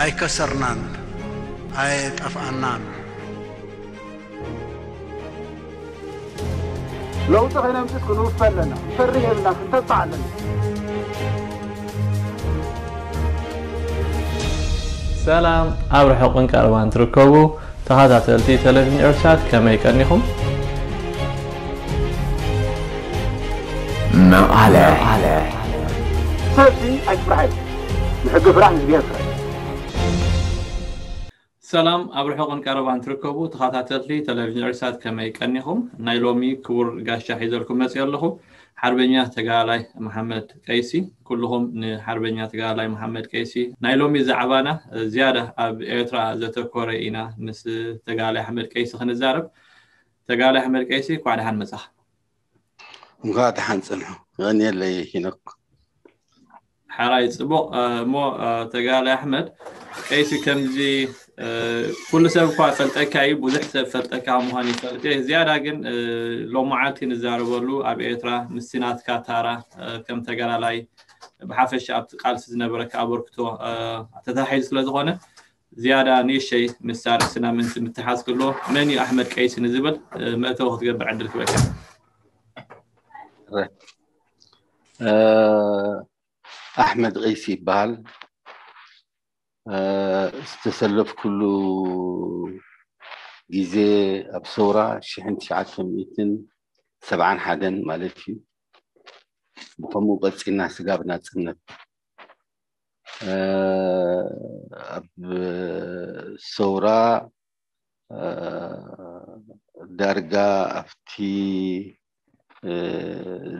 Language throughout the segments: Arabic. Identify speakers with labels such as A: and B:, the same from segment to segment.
A: أي كسرنان
B: أي أفعنان لو تغينا مسكن وفر لنا فر
C: لنا تطع لنا سلام. أبرا حقن كاروان تركوبو. تهذا تلتي
D: تلفين
B: إرشاد كما يكرنيكم ما على على سيدي أكبر حاجة نحق فرح نبيه فرح
C: ሰላም ኣብ ርሑቕን ቀረባን ትርከቡ ተኸታተልቲ ቴሌቭዥን ርሳት ከመይ ቀኒኹም ናይ ሎሚ ክቡር ጋሻ ሒዘልኩም መፅእ ኣለኹ ሓርበኛ ተጋላይ መሓመድ ቀይሲ ኩልኹም ንሓርበኛ ተጋላይ መሓመድ ቀይሲ ናይ ሎሚ ዛዕባና ዝያዳ ኣብ ኤርትራ ዘተኮረ ኢና ምስ ተጋላይ ኣሕመድ ቀይሲ ክንዛረብ ተጋላይ ኣሕመድ ቀይሲ ኳዕ ድሓን መፅኻ
E: እንኳ ድሓን ፅንሑ ቀኒየለይ ሂነኩ
C: ሓራይ ፅቡቅ እሞ ተጋላይ ኣሕመድ ቀይሲ ከምዚ كل سبب أكاي بوزح عيب فلت أكا مهاني فلت إيه زيادة جن لو معاتي بلو أبي إترا مسينات كاتارا كم تقرى لاي بحافش أب قال سيدنا بركة أبوركتو تتحيل سلزغونة زيادة نيشي مسار سنة من متحاز كله مني أحمد كيس نزبل ما توه
E: تجرب عند الكويكا أحمد غيسي بال ይበሃል ዝተሰለፍኩሉ ግዜ ኣብ ሰውራ ሽሕን ትሽዓተ ሚእትን ሰብዓን ሓደን ማለት እዩ። ብከምኡ ቀፂልና ስጋብ ናፅነት ኣብ ሰውራ ዳርጋ ኣብቲ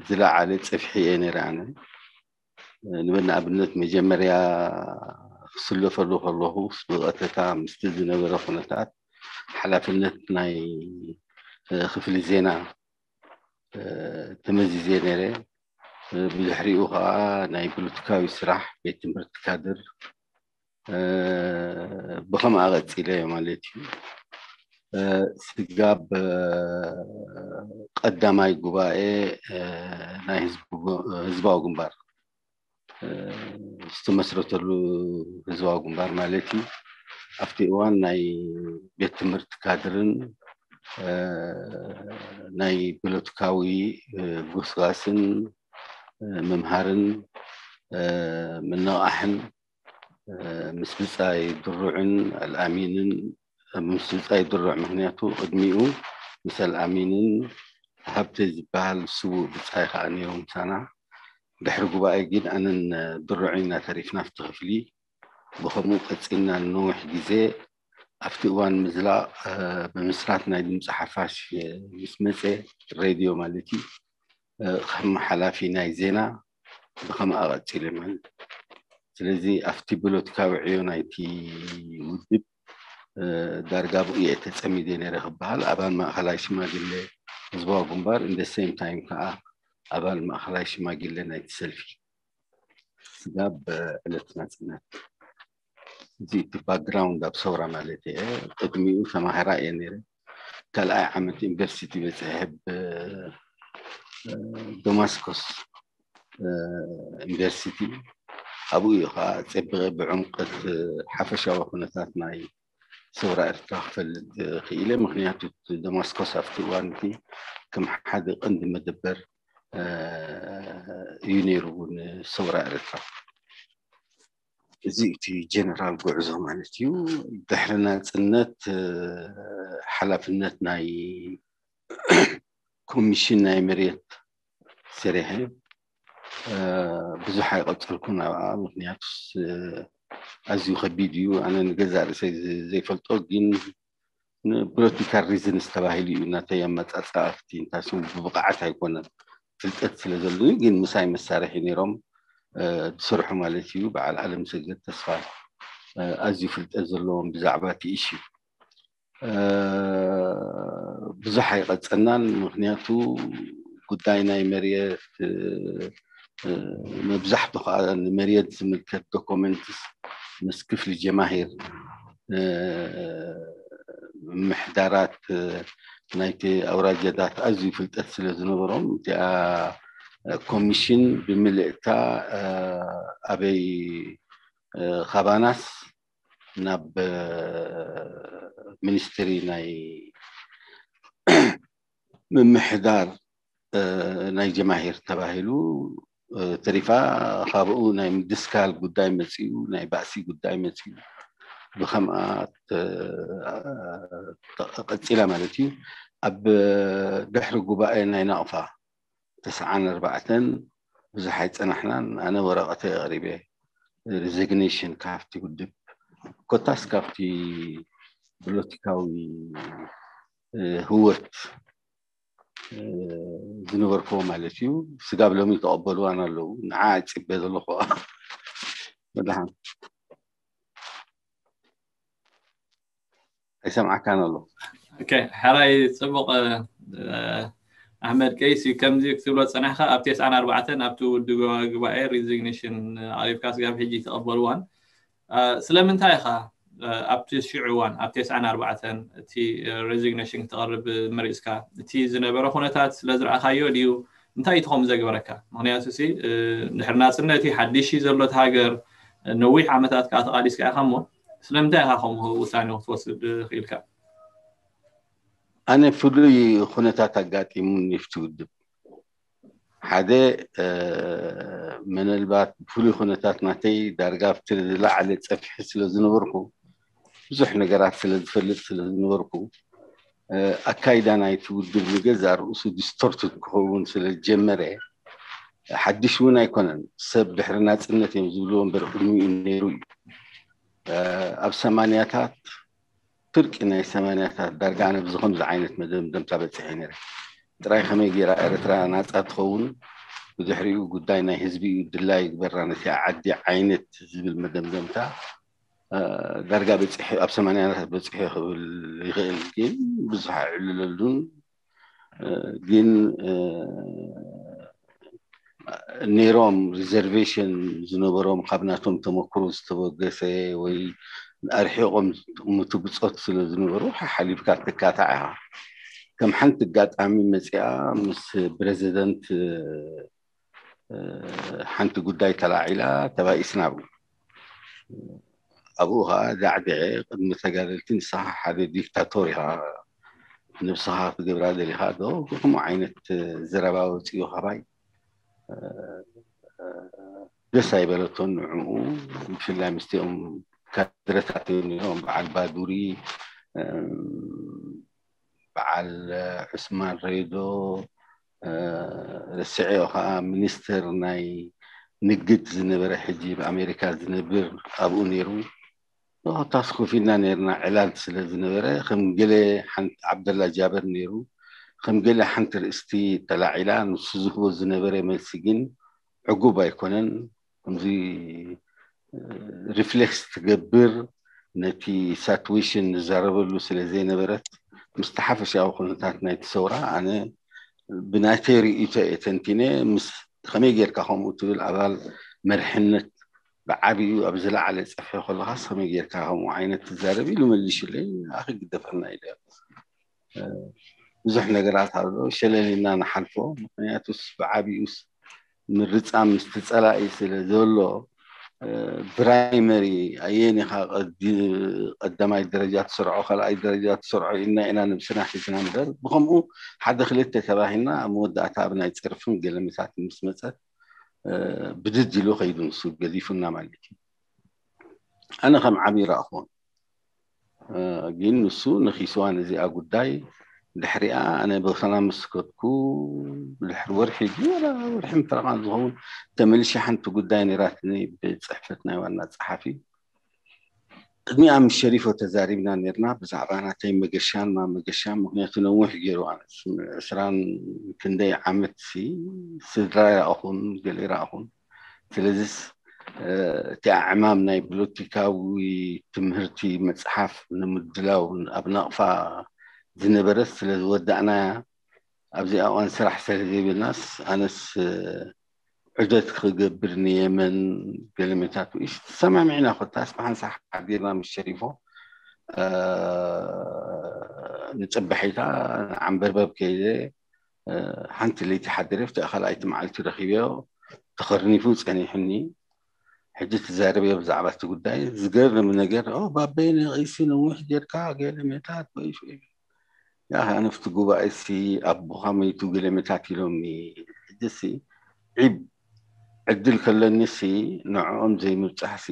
E: ዝለዓለ ፀፍሒ እየ ነይረ ኣነ። ንኣብነት መጀመርያ sillafar lohallahu sbirata tam stidina werafana taat xalaafilnet ናይ ክፍሊ ዜና ተመዚዜ ነይረ ብድሕሪኡ ከዓ ናይ ፖለቲካዊ ስራሕ ቤት ትምህርቲ ካድር ብከምኣ ቀፂለ ማለት እዩ ስጋብ ቀዳማይ ጉባኤ ናይ ህዝባዊ ግንባር ዝተመስረተሉ ህዝባዊ ግንባር ማለት እዩ። ኣብቲ እዋን ናይ ቤት ትምህርቲ ካድርን ናይ ፖለቲካዊ ጉስጋስን ምምሃርን ምንቕሓሕን ምስ ብፃይ ድሩዕን ኣልኣሚንን ምስ ብፃይ ድሩዕ ምክንያቱ ቅድሚኡ ምስ ኣልኣሚንን ሃብተ ዝበሃል ስቡእ ብፃይ ከዓ ነይሩ ምሳና دحرقوا بقى جين أنا درعينا تاريخ نفط غفلي بخمو قتسقنا نوح جزي أفتقوان مزلا آه، بمسراتنا دي مزحفاش يسمسي راديو مالتي. آه، خم حلافي نايزينا بخم أغتسلي مالتي سلزي أفتي بلوت كاو عيونا يتي مدب آه، دارقابو إيه تتسمي ديني رغبال أبان ما خلايش ما دي اللي أسبوع قنبار in the same time كأه أبان ما أخلاش ما قل لنا يتسلفي داب آه، الاتناتنا زيت باك جراوند بصورة مالتي آه، قدمي وثما هي رأيي نيري كالا عمت يونيفرسيتي بتحب دمسكوس يونيفرسيتي أبوي خا تبغى بعمق آه، حفشة وخنثات ناي صورة إرتاح في الخيلة مغنياتو دمسكوس أفتوانتي كم حد قند مدبر እዩ ነይሩ እውን ሰውራ ኤርትራ እዚ እቲ ጀነራል ጉዕዞ ማለት እዩ ድሕሪ ናፅነት ሓላፍነት ናይ ኮሚሽን ናይ መሬት ሰሪሐ ብዙሕ ኣይቀፅልኩን ኣብኣ ምክንያቱስ ኣዝዩ ከቢድ እዩ ኣነ ንገዛ ርእሰይ ዘይፈልጦ ግን ፖለቲካል ሪዝንስ ተባሂሉ እዩ እናተይ ኣመፃፃእፍቲ እንታይ ብብቕዓት ኣይኮነን ፍልጠት ስለ ዘልዩ ግን ምሳይ መሳርሒ ነይሮም ዝሰርሑ ማለት እዩ በዓል ዓለም ሰገድ ተስፋ ኣዝዩ ፍልጠት ዘለዎም ብዛዕባ እቲ እሽ እዩ ብዙሕ ኣይቐፀናን ምክንያቱ ጉዳይ ናይ መርየት መብዛሕትኡ ከዓ ንመርየት ዝምልከት ዶኮመንትስ ምስ ክፍሊ ጀማሂር ምሕዳራት ናይቲ ኣውራጃታት ኣዝዩ ፍልጠት ስለ ዝነበሮም እቲኣ ኮሚሽን ብምልእታ ኣበይ ካባናስ ናብ ሚኒስትሪ ናይ ምምሕዳር ናይ ጀማሂር ተባሂሉ ተሪፋ ካብኡ ናይ ምድስካል ጉዳይ መፅኡ ናይ ባእሲ ጉዳይ መፅኡ بخم ቀፂላ ማለት እዩ ኣብ ድሕሪ ጉባኤ ናይ ናቕፋ ተስዓን ኣርባዕተን ብዙሕ ኣይፀናሕናን ኣነ ወረቐተ የቕሪበ ሪዚግኔሽን ካብቲ ውድብ ኮታስ ካብቲ ፖለቲካዊ ህወት ዝነበርኮ ማለት እዩ ስጋብ ሎሚ ተቐበልዋን ኣለው ንዓ ፅበ ዘለኹ መድሓን يسمعك أنا
C: له أوكي حراي صبق ኣሕመድ ቀይሲ ከምዚ ክትብሎ ፀኒሕካ ኣብ 9 ኣርባዕተን ኣብቲ ውድ ጉባኤ ሪዚግኔሽን ኣሪፍካ ስጋብ ሕጂ ተቐበል እዋን ስለምንታይ ኢኻ ኣብቲ ሽዑ እዋን ኣብ 9 ኣርባዕተን እቲ ሬዚግኔሽን ክተቐርብ መሪፅካ እቲ ዝነበረ ኩነታት ስለ ዝረኣካዮ ድዩ እንታይ እትኸም ዘግበረካ ምክንያቱ ሲ ድሕሪ ናፅነት ሓድሽ ዘሎ እቲ ሃገር ነዊሕ ዓመታት ከዓ ተቃሊስካ ኢኻ እሞ ስለምንታይ ኢኻ ከምኡ ውሳኔ ክትወስድ ክኢልካ
E: ኣነ ፍሉይ ኩነታት ኣጋጢሙኒ ኣብቲ ውድብ ሓደ ምናልባት ብፍሉይ ኩነታት ናተይ ዳርጋ ኣብቲ ዝለዓለ ፀፍሒ ስለ ዝነበርኩ ብዙሕ ነገራት ስለ ዝፈልጥ ስለ ዝነበርኩ ኣካይዳ ናይቲ ውድብ ንገዛእ ርእሱ ዲስቶርትድ ክኸውን ስለዝጀመረ ሓድሽ እውን ኣይኮነን ሰብ ድሕሪ ናፅነት እዮም ዝብልዎ እምበር ቅድሚኡ ነይሩ እዩ ኣብ ሰማንያታት ፍርቂ ናይ ሰማንያታት ዳርጋ ኣነ ብዝከምዚ ዓይነት መደምደምታ በፂሐ ነረ ጥራይ ከመይ ገይራ ኤርትራ ናፃ ትኸውን ብድሕሪኡ ጉዳይ ናይ ህዝቢ እዩ ድላይ ግበራ ነቲ ዓዲ ዓይነት ዝብል መደምደምታ ዳርጋ በፂሐ ኣብ ሰማንያታት በፂሐ ክብል ይኽእል ግን ብዙሕ ኣዕልለሉን ግን نيروم ريزرفيشن جنوب روم قبناتهم توم كروز توقفه وي أرحيقهم متبصات سلا جنوب روح حليب كانت كاتعها. كم حنت قات عمي مسيا مس بريزيدنت حنت قداي تلاعيلا تبا اسنابو ابوها دعدع مثل قالتين صح هذه ديكتاتوريها نفسها في قبرها دليها دو كم عينت زرباوتي وخباي دسا يبلتون مشلا کادرت كدرساتهم يوم بعل بادوري بعل عثمان ريدو رسعيو خا منستر نی نجد زنبر حجی به آمریکا زنبر أبو نيرو. تاسكو فينا نيرنا علال سلا زنبر خم جله حنت عبدالله جابر نیرو خمجلة حنتر استي تلاعلان وسوزو زنبري من السجن عقوبة يكونن خمزي آه، ريفلكس تقبر نتي ساتويشن زربو لو سلازي نبرت مستحفش أو خلطات نايت سورة أنا بناتي رئيته اتنتيني مس خميجير كهم وتقول عبال مرحنة بعبي وابزلع على صفحه خلاص خاصه ما يركاهم وعينه الزاربي لو ما ليش اللي أخي قد دفعنا اليه أه. بزح نقرات هذا وشلالي نانا حلفو مقنيات وسبع بيوس من رتسام مستسالة إيسل دولو برايمري أيين خاق قدم أي درجات سرعة خلا أي درجات سرعة إنا إنا نبسنا حيثنا مدر بخم أو حد خلت تباهينا مودة أتابنا يتكرفون قيلة مساعدة مسمسة بدد جلو خيدون سوق قذيفنا مالك أنا خم عميرة أخوان قيل نسو نخيسوان زي أقول داي الحريقه آه، أنا بالخلام سكت كو الحر ورحي جي ولا ورحي مفرغان زغون تملشي حنتو قداني راتني بصحفتنا وأنا صحفي قدمي عم الشريف وتزاريبنا نيرنا بزعبانا تي مقشان ما مقشان مغنيتو نوح جيرو أنا سران كندي عمت سي سدرايا أخون قليرا أخون. تلزس آه، تاع عمام ناي بلوتيكا وتمهرتي مصحف نمدلاو ابناء فا زن برس لزود أنا أبزي أو أن سرح سرزي بالناس أنس عدت خجبرني من كلمات وإيش سمع معنا خد أسمع عن صح عبيرنا مش شريفة أه... نتبع حيتا عم برباب كيدي أه... حنت اللي تحدرف تأخذ أيت معلت رخيبه تخرني فوز كان يحني حجت الزاربية بزعبات تقول داي زقر من نقر أو بابين غيسين وحجر كا كلمات وإيش وإيش hanaftu goba isi abbuhamaitu gelemetakiloomi disi cib ዕድል ከለኒሲ ንዕኦም ዘይምብፃሕሲ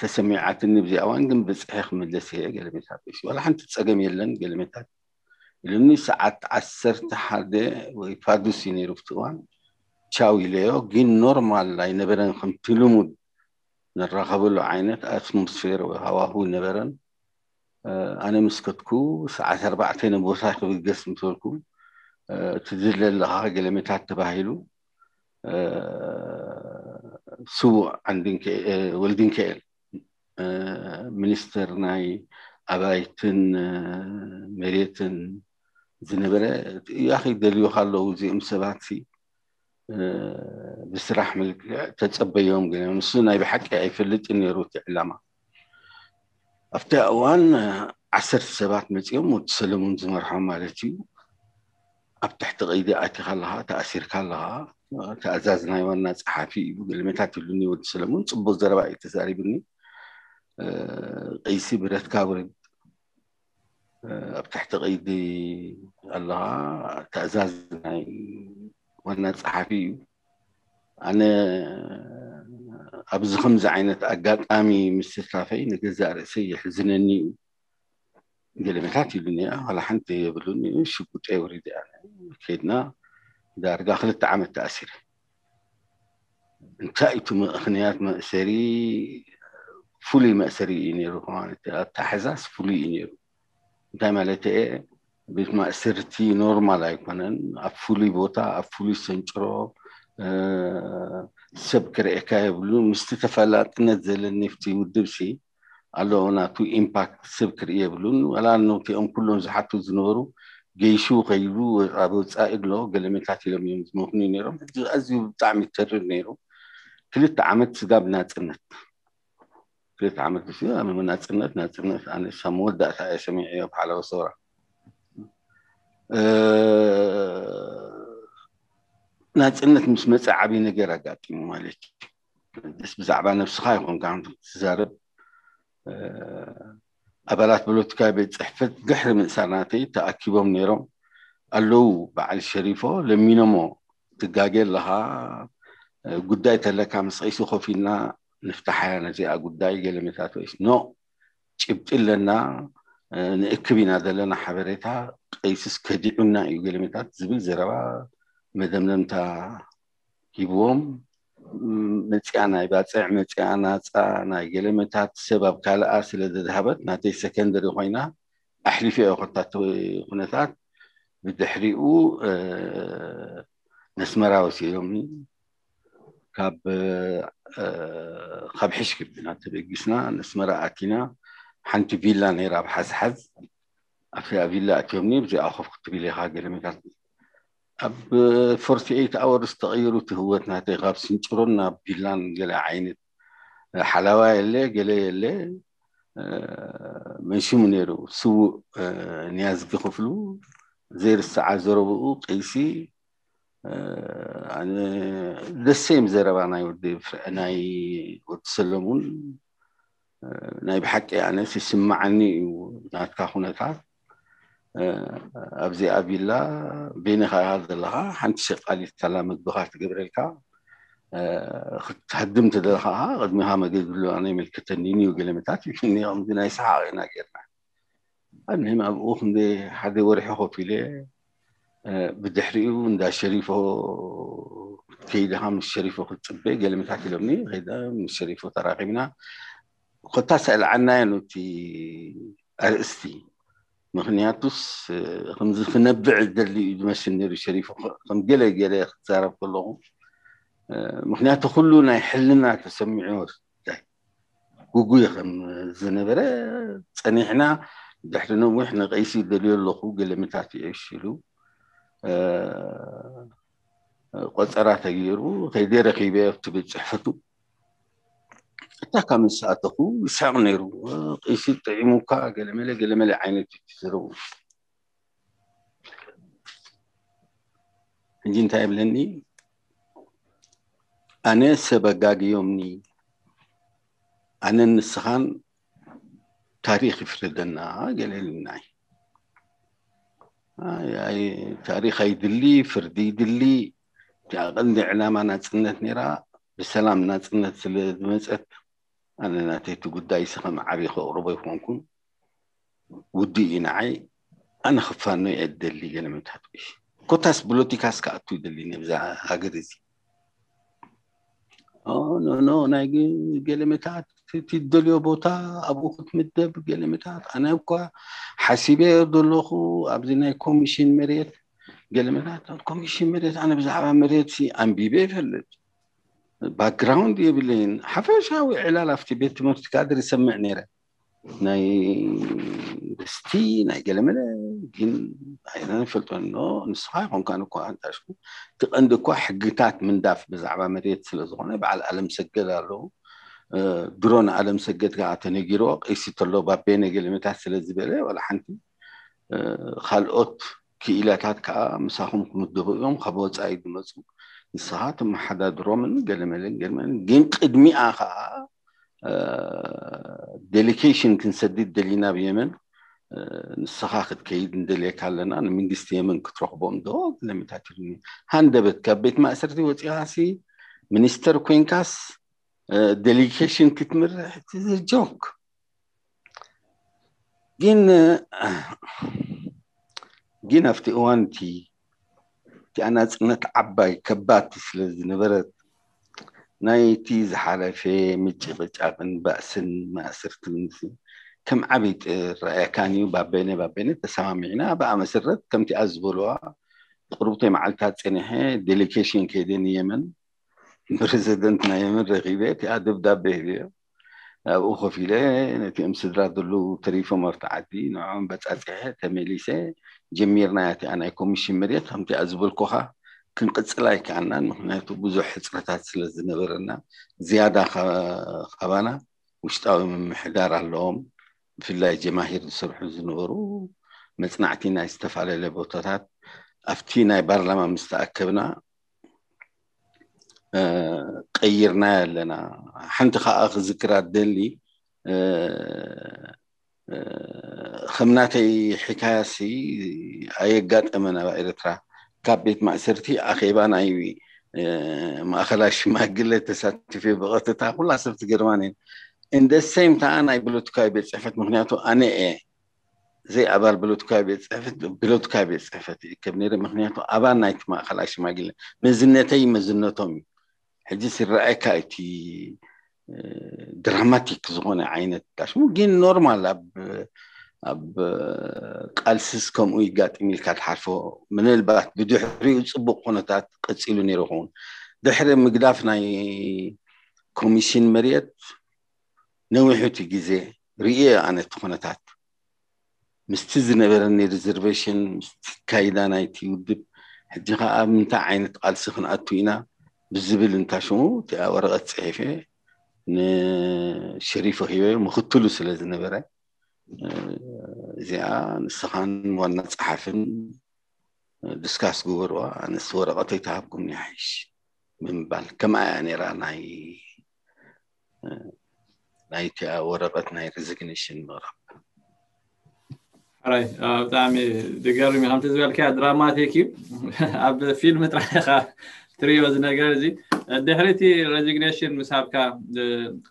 E: ተሰሚዓትኒ ብዚ እዋን ግን ብፅሒ ክምለስ እየ ገለሜታት ሲ ዋላ ሓንቲ ፀገም የለን ገለሜታት ኢሉኒ ሰዓት ዓሰርተ ሓደ ወይ ፋዱስ እዩ ነይሩ ብቲ እዋን ቻው ኢለዮ ግን ኖርማል ኣይነበረን ከምቲ ልሙድ ንራኸበሉ ዓይነት ኣትሞስፌር ወይ ሃዋሁ ነበረን آه، أنا مسكتكو ساعة أربعتين بوساك بقسم تركو. آه، تدل لها قل متى تباهلو آه، سو عندين ولدين كيل منستر ناي أبايتن مريتن زنبرة. يا أخي دليل خلوه زي أم سبعتي بسرح ملك تتبيهم قلنا من السنة بحكي أي فلت إني روت إعلامه. ኣብቲ እዋን ዓሰርተ ሰባት መፂኦም ወዲ ሰለሞን ዝመርሖ ማለት እዩ ኣብ ትሕቲ ቀይዲ ኣቲካ ኣለካ ተኣሲርካ ኣለካ ተኣዛዝ ናይ ዋና ፀሓፊ እዩ ገለሜታት ይብሉኒ ወዲ ሰለሞን ፅቡቅ ዘረባ እዩ ተዛሪብኒ ቀይሲ ብረትካ ውረድ ኣብ ትሕቲ ቀይዲ ኣለካ ተኣዛዝ ናይ ዋና ፀሓፊ እዩ ኣነ ኣብዚ ከምዚ ዓይነት ኣጋጣሚ ምስተታፈይ ንገዛእ ርእሰይ ይሕዝነኒ እዩ ገለሜታት ኢሉ ኒኣ ዋላ ሓንቲ የብሉኒ ሽጉጠይ ወሪድ እያ ከድና ዳርጋ ክልተ ዓመት ተኣሲረ እንታይ እቲ ምክንያት መእሰሪ ፍሉይ መእሰሪ እዩ ነይሩ ማለት ኣተሓዛስ ፍሉይ እዩ ነይሩ እንታይ ማለት እየ ቤት ማእሰርቲ ኖርማል ኣይኮነን ኣብ ፍሉይ ቦታ ኣብ ፍሉይ ሰንጭሮ سب ክሪኤካዮ የብሉን ምስቲ ተፈላጥነት ዘለን ንፍቲ ውድብ ሲ ኣሎ ናቱ ኢምፓክት ሰብ ክርኢ የብሉን ዋላ ነውቲኦም ኩሎም ዝሓቱ ዝነበሩ ገይሹ ከይሉ ኣብ ወፃኢ ግሎ ገለሜታት ኢሎም እዮም ዝመኽኑ ነይሮም ሕጂ ኣዝዩ ብጣዕሚ ተርር ነይሩ ክልተ ዓመት ስጋብ ናፅነት ክልተ ዓመት ስ ናፅነት ናፅነት ኣነ ሳብ መወዳእታ እየ ሰሚዐ ዮ ብሓለወ ሰብራ ናፅነት ምስ መፀ ዓብይ ነገር ኣጋጢሙ ማለት እዩ። ደስ ብዛዕባ ነብስካ ይኮንካ ትዛረብ ኣባላት ፖለቲካ ቤት ፅሕፈት ግሕሪ ምእሳር ናተይ ተኣኪቦም ነይሮም ኣለው በዓል ሸሪፎ ለሚኖሞ ትጋጌ ኣለካ ጉዳይ ተለካ ምስ ቀይሲ ኮፍ ኢልና ንፍታሓያ ነዚኣ ጉዳይ ገለሜታት ወይስ ኖ ጭብጢ ኣለና ንእክብ ኢና ዘለና ሓበሬታ ቀይስስ ከዲዑና እዩ ገለሜታት ዝብል ዘረባ መደምደምታ ሂብዎም መፂያ ናይ ባፅዕ መፂያ ናፃ ናይ ገለመታት ሰብ ኣብ ካልኣ ስለዝድሃበት ናተይ ሰከንደሪ ኮይና ኣሕሊፈ ኮታት ኩነታት ብድሕሪኡ መስመራ ወሲዶምኒ ካብ ካብ ሕሽክብ ኢና ተበጊስና መስመራ ኣቲና ሓንቲ ቪላ ነይራ ኣብ ሓዝሓዝ ኣብቲ ቪላ ኣትዮምኒ ብዚኣ ኮፍ ክትብል ኢኻ ገለመታት ኣብ 48 ኣወርስ ተቐይሩ እቲ ህወትና ተይ ካብ ስንጭሮን ናብ ቢላን ገለ ዓይነት ሓላዋ የለ ገለ የለ መንሽሙ ነይሩ ስውእ ንያዝጊ ክፍሉ ዘይርስዓ ዘረብኡ ቀይሲ ኣነ ደሰይም ዘረባ ናይ ናይ ወዲ ሰሎም እውን ናይ ብሓቂ ኣነ ስስማዓኒ እዩ ናትካ ኩነታት ኣብዚ ኣብላ ቤኒኻ ኢኻ ዘለካ ሓንቲ ሸቃሊት ሰላመት ብካ ትገብረልካ ክትሕድም ትደለ ከዓ ቅድሚኻ መገድ ብልዋነ የመልክተኒ ንዩ ገለመታት እዩ ከምዚ ናይ ሰሓቅ ኢና ጌርና ኣብንሕም ኣብኡ ክንደ ሓደ ወርሒ ኮፍ ኢለ ብድሕሪኡ እንዳ ሸሪፎ ከይድኻ ምስ ሸሪፎ ክትፅበ ገለመታት ኢሎምኒ ከይደ ምስ ሸሪፎ ተራኪብና ኮታ ሰእልዓናዮ ነቲ ኣርእስቲ مخنياتوس خمز فنبع دلي مشنير الشريف خم قلا قلا اختار كلهم آه، مخنياتو كلنا يحلنا تسمعوه قوقوي خم زنبرة تنحنا دحرنا وإحنا قيسي دليل لخو قلا متعتي يشيلو قد آه، أرى آه، تغييره خيدي رقيبة تبي صحفته حتى كم ساعته سعنيرو إيش تعيمو كا قال ملا قال ملا عيني تكسرو جين تعب لني أنا سبقا يومني. أنا نسخان تاريخ فردنا قال لناي أي آه، أي تاريخ يدلي فردي يدلي جاغلني علامة ناس نيرا بسلام ناس نت أنا أنناتيت قداي سخم عريخ أوروبا يخونكم ودي إنعي أنا خفانو يدلي أنا متحبش كوتاس بلوتيكاس كأتو يدلي نبزا هاجرزي أو آه، نو نو نايجي جلمتات تدليو بوتا أبو كتمدب جلمتات أنا بقى حسيبي دلوخو أبزناي كوميشن مريت. جلمتات كوميشن مريت. أنا بزعبها مريت. سي أنبيبي فلت. باك جراوند يبلين. حفاش هاوي على لافتي بيت موت كادر يسمع نيرا ناي دستي ناي قلملا جين أنا فلت انه نصحاهم كانوا كو أنت شكو تقند كو حقتات من داف بزعبه مريت سلازونه بعل ألم سجلالو ድሮን ዓለም ሰገድ ከዓ ተነጊሮ ቀይሲት ኣሎ ባቤ ነገለመታት ስለ ዝበለ ዋላ ሓንቲ ካልኦት ክኢላታት ከዓ ምሳኹም ክምድቡ እዮም ካብ ወፃኢ ዝመፁ نسهات محداد رومن قلمالين قلمالين قيم قدمي آخا آه ديليكيشن كنسديد دلينا بيمن. آه، نسخاخد كيد ندليك علينا. أنا من دي ستيمن كتروخ بوندو لم تاتلني هاند بيت كبيت ما أسرتي وتياسي منستر كوينكاس ديليكيشن كتمر جوك جين جين أفتي ኣናፅነት ዓባይ ከባቲ ስለ ዝነበረት ናይቲ ዝሓለፈ ምጭቅጫቅን ባእስን ማእስርቲ ምንስ ከም ዓብይ ጥራእያካን እዩ ባበነ ባበነ ተሰማሚዕና ብኣ መሰረት ከምቲኣ ዝበልዋ ቅርብቶይ መዓልትታት ፀኒሐ ዴሌጌሽን ከይደ ንየመን ፕሬዚደንት ናይ የመን ረኪበ እቲኣ ደብዳቤ ህብዮ ኣብኡ ኮፍ ኢለ ነቲኦም ስድራ ዘለዉ ተሪፎም ኣብቲ ዓዲ ንዕኦም በፃፅሐ ተመሊሰ جميرنايات أنا كوميشي مريت هم تي أزبل كوها كن قتلاي كأنا نحن تو بزو حسرات سلز نبرنا زيادة خ خبانا وش تاوي من محدار اللوم في الله جماهير الصبح زنورو مصنعتينا استفعل لبوتات أفتينا برلمان مستأكبنا قيرنا لنا حنت خاخ ذكرات دلي أه ከምናተይ ሕካያሲ ኣየጋጠመን ኣብ ኤርትራ ካብ ቤት ማእሰርቲ ኣኼባ ናይ ማእኸላይ ሽማግለ ተሳቲፈ ብቐጥታ ኩላ ሰብ ትገርማን እየን እንደ ሰም ከዓ ናይ ፖለቲካዊ ቤት ፅሕፈት ምክንያቱ ኣነ እየ። ዘይ ኣባል ፖለቲካዊ ቤት ፅሕፈት ፖለቲካዊ ቤት ፅሕፈት ይርከብ ነይረ ምክንያቱ ኣባል ናይቲ ማእኸላይ ሽማግለ መዝነተይ መዝነቶም እዩ። ሕጂ ዝረኣየካ እቲ ድራማቲክ ዝኾነ ዓይነት ዳሽሙ ግን ኖርማል ኣብ ኣብ ቃልስስ ከምኡ ይጋጥም ኢልካ ትሓልፎ ምንልባት ብድሕሪኡ ፅቡቅ ኩነታት ቀፂሉ ነይሩ ይኸውን። ድሕሪ ምግዳፍ ናይ ኮሚሽን መርየት ነዊሑቲ ግዜ ርእየ ኣነ ኩነታት። ምስቲ ዝነበረኒ ሪዘርቬሽን ምስቲ ካይዳ ናይቲ ውድብ ሕጂ ከዓ ምንታይ ዓይነት ቃልሲ ክንኣቱ ኢና ብዝብል እንታሽሙ እቲኣ ወረቐት ने शरीफ हुए मुखतुल ስለ ዝነበረ እዚኣ ንስኻን ዋና ፀሓፍን ድስካስ ግበርዋ ኣነስ ወረቐተይ ተሃብኩም ይሓይሽ ምምባል ከምኣ እያ ነራ ናይ ናይቲ ወረቐት ናይ ሪዚግኔሽን ምቕራብ
C: ሕራይ ብጣዕሚ ዝገርም እዩ ከምቲ ዝበልካ ድራማቲክ እዩ ኣብ ፊልም ጥራሕ ኢኻ ትሪኦ እዚ ነገር እዚ ድሕሪ እቲ ሬዚግኔሽን ምስ ሃብካ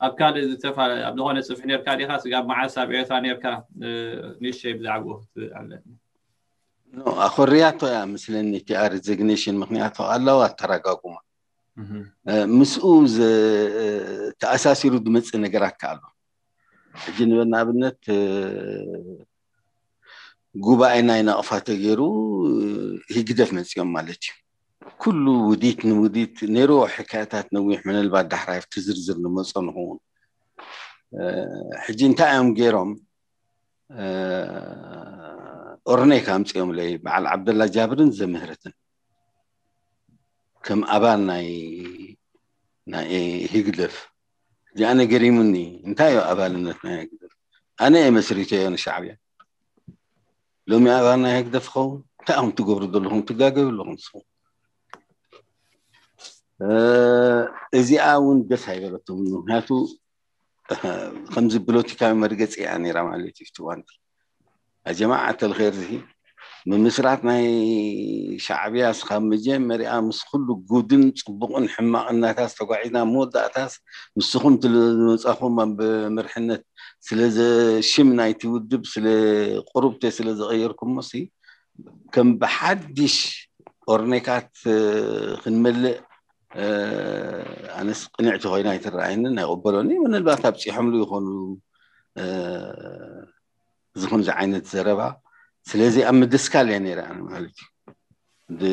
C: ኣብ ካልእ ዝተፈላለዩ ኣብ ዝኾነ ፅፍሒ ነርካ ዲኻ ስጋብ መዓስ ኣብ ኤርትራ ነርካ ንእሽተይ ብዛዕባኡ ኣለኒ
E: ኣኮርያቶ እያ ምስለኒ እቲኣ ሬዚግኔሽን ምክንያቱ ኣለዋ ኣተረጋጉማ። ምስኡ ተኣሳሲሩ ዝመፅእ ነገራት ከ ኣሎ። ሕጂ ንኣብነት ጉባኤ ናይ ነቕፋ ተገይሩ ህግደፍ መፅኦም ማለት እዩ كل وديت نوديت نيرو حكايات نويح من البعد دحرايف تزرزر نمصن هون. أه حجي انت أم غيرهم أه ارنيك امسيهم لي بعل عبد الله جابرن زمهرتن. كم أبان ناي ناي هيجلف جي أنا قريمني. انت يا ابالنت ناي هيجلف أنا يا مسريتي أنا شعبي لو ما أبان ناي هيجلف خو تقوم تقبر دلهم تقاقب لهم صوت እዚኣ እውን ደስ ኣይበለቶም ምክንያቱ ከምዚ ፖለቲካዊ መርገፂ እያ ነራ ማለት እዩ ትዋንቲ ኣጀማዓተ ልኸር እዚ ምምስራት ናይ ሻዕብያስ ካብ መጀመርያ ምስ ኩሉ ጉድን ፅቡቅን ሕማቅናታስ ተጓዒዝና መወዳእታስ ንስኹም ስለዝመፃኹም ብምርሕነት ስለሽም ናይቲ ውድብ ስለ ቁሩብተ ስለዝቀየርኩሞሲ ከም ብሓድሽ ኦርኔካት ክንመልእ ኣነስ ቅንዕቲ ኮይና ይትረኣየኒ ኣይቕበሎኒ ምናልባት ኣብ ፂሖምሉ ይኮኑ ዝኹምዚ ዓይነት ዘረባ ስለዚ ኣብ ምድስካል እየ ነይረ ኣነ ማለት እዩ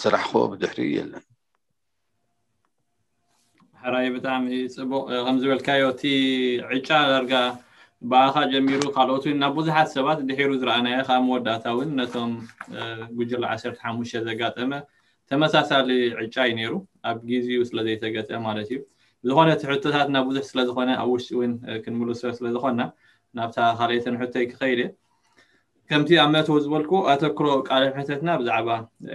E: ስራሕ ከ ብድሕሪኡ የለን
C: ሕራይ ብጣዕሚ ፅቡቅ ከም ዝበልካዮ እቲ ዕጫ ዳርጋ በኣኻ ጀሚሩ ካልኦት ናብ ብዙሓት ሰባት ድሒሩ ዝረኣናየ ካብ መወዳእታ እውን ነቶም ጉጅለ 1ሓሙሽተ ዘጋጠመ ተመሳሳሊ ዕጫ እዩ ነይሩ ኣብ ግዜኡ ስለዘይተገፀ ማለት እዩ ዝኾነ እቲ ሕቶታትና ብዙሕ ስለዝኾነ ኣብ ውሽጢ እውን ክንምልሶ ስለዝኾንና ናብታ ካልኦተን ሕቶይ ክኸይድ እየ ከምቲ ኣብ መእተው ዝበልኩ ኣተክሮ ቃል ሕተትና ብዛዕባ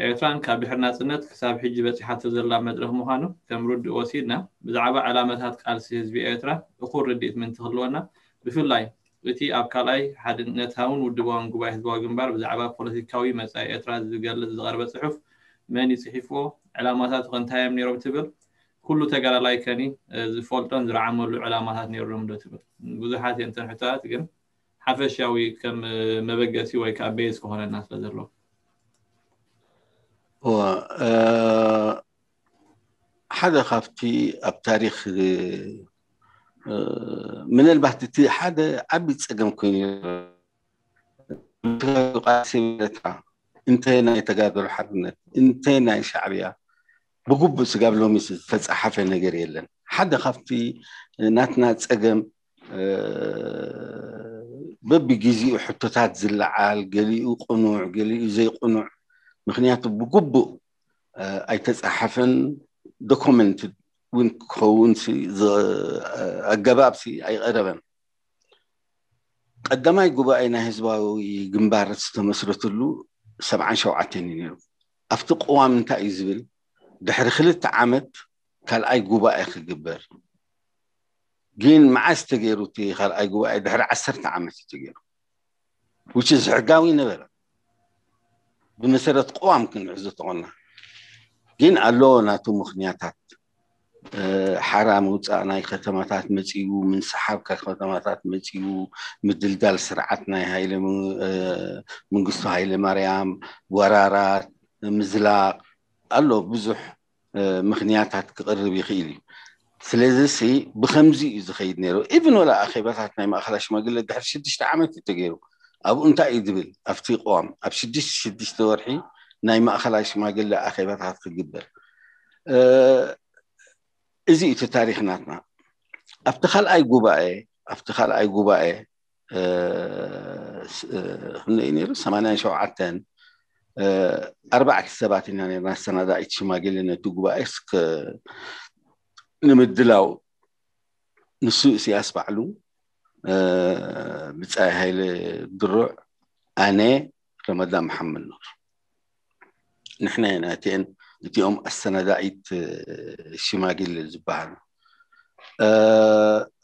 C: ኤርትራን ካብ ድሕሪ ናፅነት ክሳብ ሕጂ በፂሓቶ ዘላ መድረክ ምዃኑ ከም ርድእ ወሲድና ብዛዕባ ዕላማታት ቃልሲ ህዝቢ ኤርትራ እኹል ርድኢት ምንቲ ክህልወና ብፍላይ እቲ ኣብ ካልኣይ ሓድነታውን ውድባውን ጉባኤ ህዝባዊ ግንባር ብዛዕባ ፖለቲካዊ መፃኢ ኤርትራ ዝገልፅ ዝቐርበ ፅሑፍ መን ይፅሒፍዎ علاماتات غنتاي من يربتبل كله تقال الله يكني زي فولتون زر عملوا علاماتات نيرون من دوتبل وزحات ينتن حتات قن حفش ياوي كم آه، مبقتي ويك
E: أبيز كهنا الناس لذر له و أه... حدا خافتي آه، آه، من البحث تي حدا عبي تسقم كوني انت قاسم انت انت انت انت انت انت ብጉቡእ ስጋብ ሎሚ ዝተፀሓፈ ነገር የለን ሓደ ካብቲ ናትና ፀገም በቢግዜኡ ሕቶታት ዝለዓል ገሊኡ ቁኑዕ ገሊኡ ዘይቁኑዕ ምክንያቱ ብጉቡእ ኣይተፀሓፈን ዶኮመንት እውን ክኸውን ኣገባብ ኣይቀረበን ቀዳማይ ጉባኤ ናይ ህዝባዊ ግንባር ዝተመስረትሉ ሰብዓን ሸውዓተን እዩ ነይሩ ኣብቲ ቅዋም እንታይ እዩ ዝብል ድሕሪ ክልተ ዓመት ካልኣይ ጉባኤ ክግበር ግን መዓዝ ተገይሩ እቲ ካልኣይ ጉባኤ ድሕሪ ዓሰርተ ዓመት እዩ ተገይሩ ውች ሕጋዊ ነበረ ብመሰረት ቆዋም ክንዕዞ ተቆልና ግን ኣሎ ናቱ ምክንያታት ሓራ ምውፃእ ናይ ከተማታት መፂኡ ምንሰሓብ ካብ ከተማታት መፂኡ ምድልዳል ስርዓት ናይ ሃይለ መንግስቱ ሃይለ ማርያም ወራራት ምዝላቅ ኣሎ ብዙሕ ምክንያታት ክቅርብ ይኽእል እዩ ስለዚ ብከምዚ እዩ ዝኸይድ ነይሩ ኢብን ወላ ኣኼባታት ናይ ማእኸላ ሽማግለ ድሕሪ ሽዱሽተ ዓመት እዩ ተገይሩ ኣብኡ እንታይ እዩ ዝብል ኣብቲ ቆዋም ኣብ ሽዱሽተ ሽዱሽተ ወርሒ ናይ ማእኸላ ሽማግለ ኣኼባታት ክግበር እዚ እዩ እቲ ታሪክ ናትና ኣብቲ ካልኣይ ጉባኤ ኣብቲ ካልኣይ ጉባኤ ክንደይ ነይሩ ሰማንያን ሸውዓተን أربعة سباتين يعني أنا السنة ذا إيش ما قلنا تجوا إسك نمدلو نسوء سياسة بعلو بتأهل الدرع أنا رمضان محمد نور. نحن ناتين اليوم السنة دايت الشماقي للزبان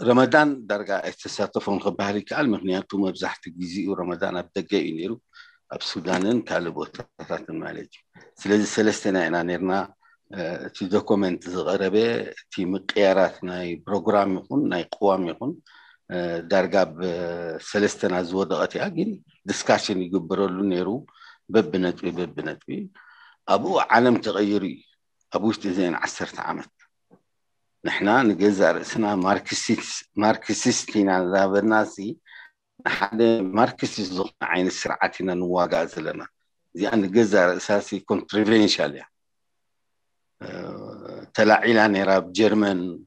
E: رمضان درجة استساتفون خبالي كالمغنيات ومبزحت جيزي ورمضان أبدأ جاي نيرو. ኣብ ሱዳንን ካልእ ቦታታትን ማለት እዩ። ስለዚ ሰለስተና ኢና ነርና እቲ ዶኮመንት ዝቀረበ እቲ ምቅያራት ናይ ፕሮግራም ይኹን ናይ ቅዋም ይኹን ዳርጋ ብሰለስተና ዝወደቀት እያ። ግን ዲስካሽን ይግበረሉ ነይሩ። በብነጥቢ በብነጥቢ ኣብኡ ዓለም ተቀይሩ እዩ። ኣብ ውሽጢ እዚአን ዓሰርተ ዓመት ንሕና ንገዛእ ርእስና ማርክሲስት ኢና ዛበና حدا مركز الزخم عين سرعتنا نواجه زلنا زي يعني لأن جزر أساسي كونتريفينشال يعني. أه، تلاعيلا نيراب جيرمن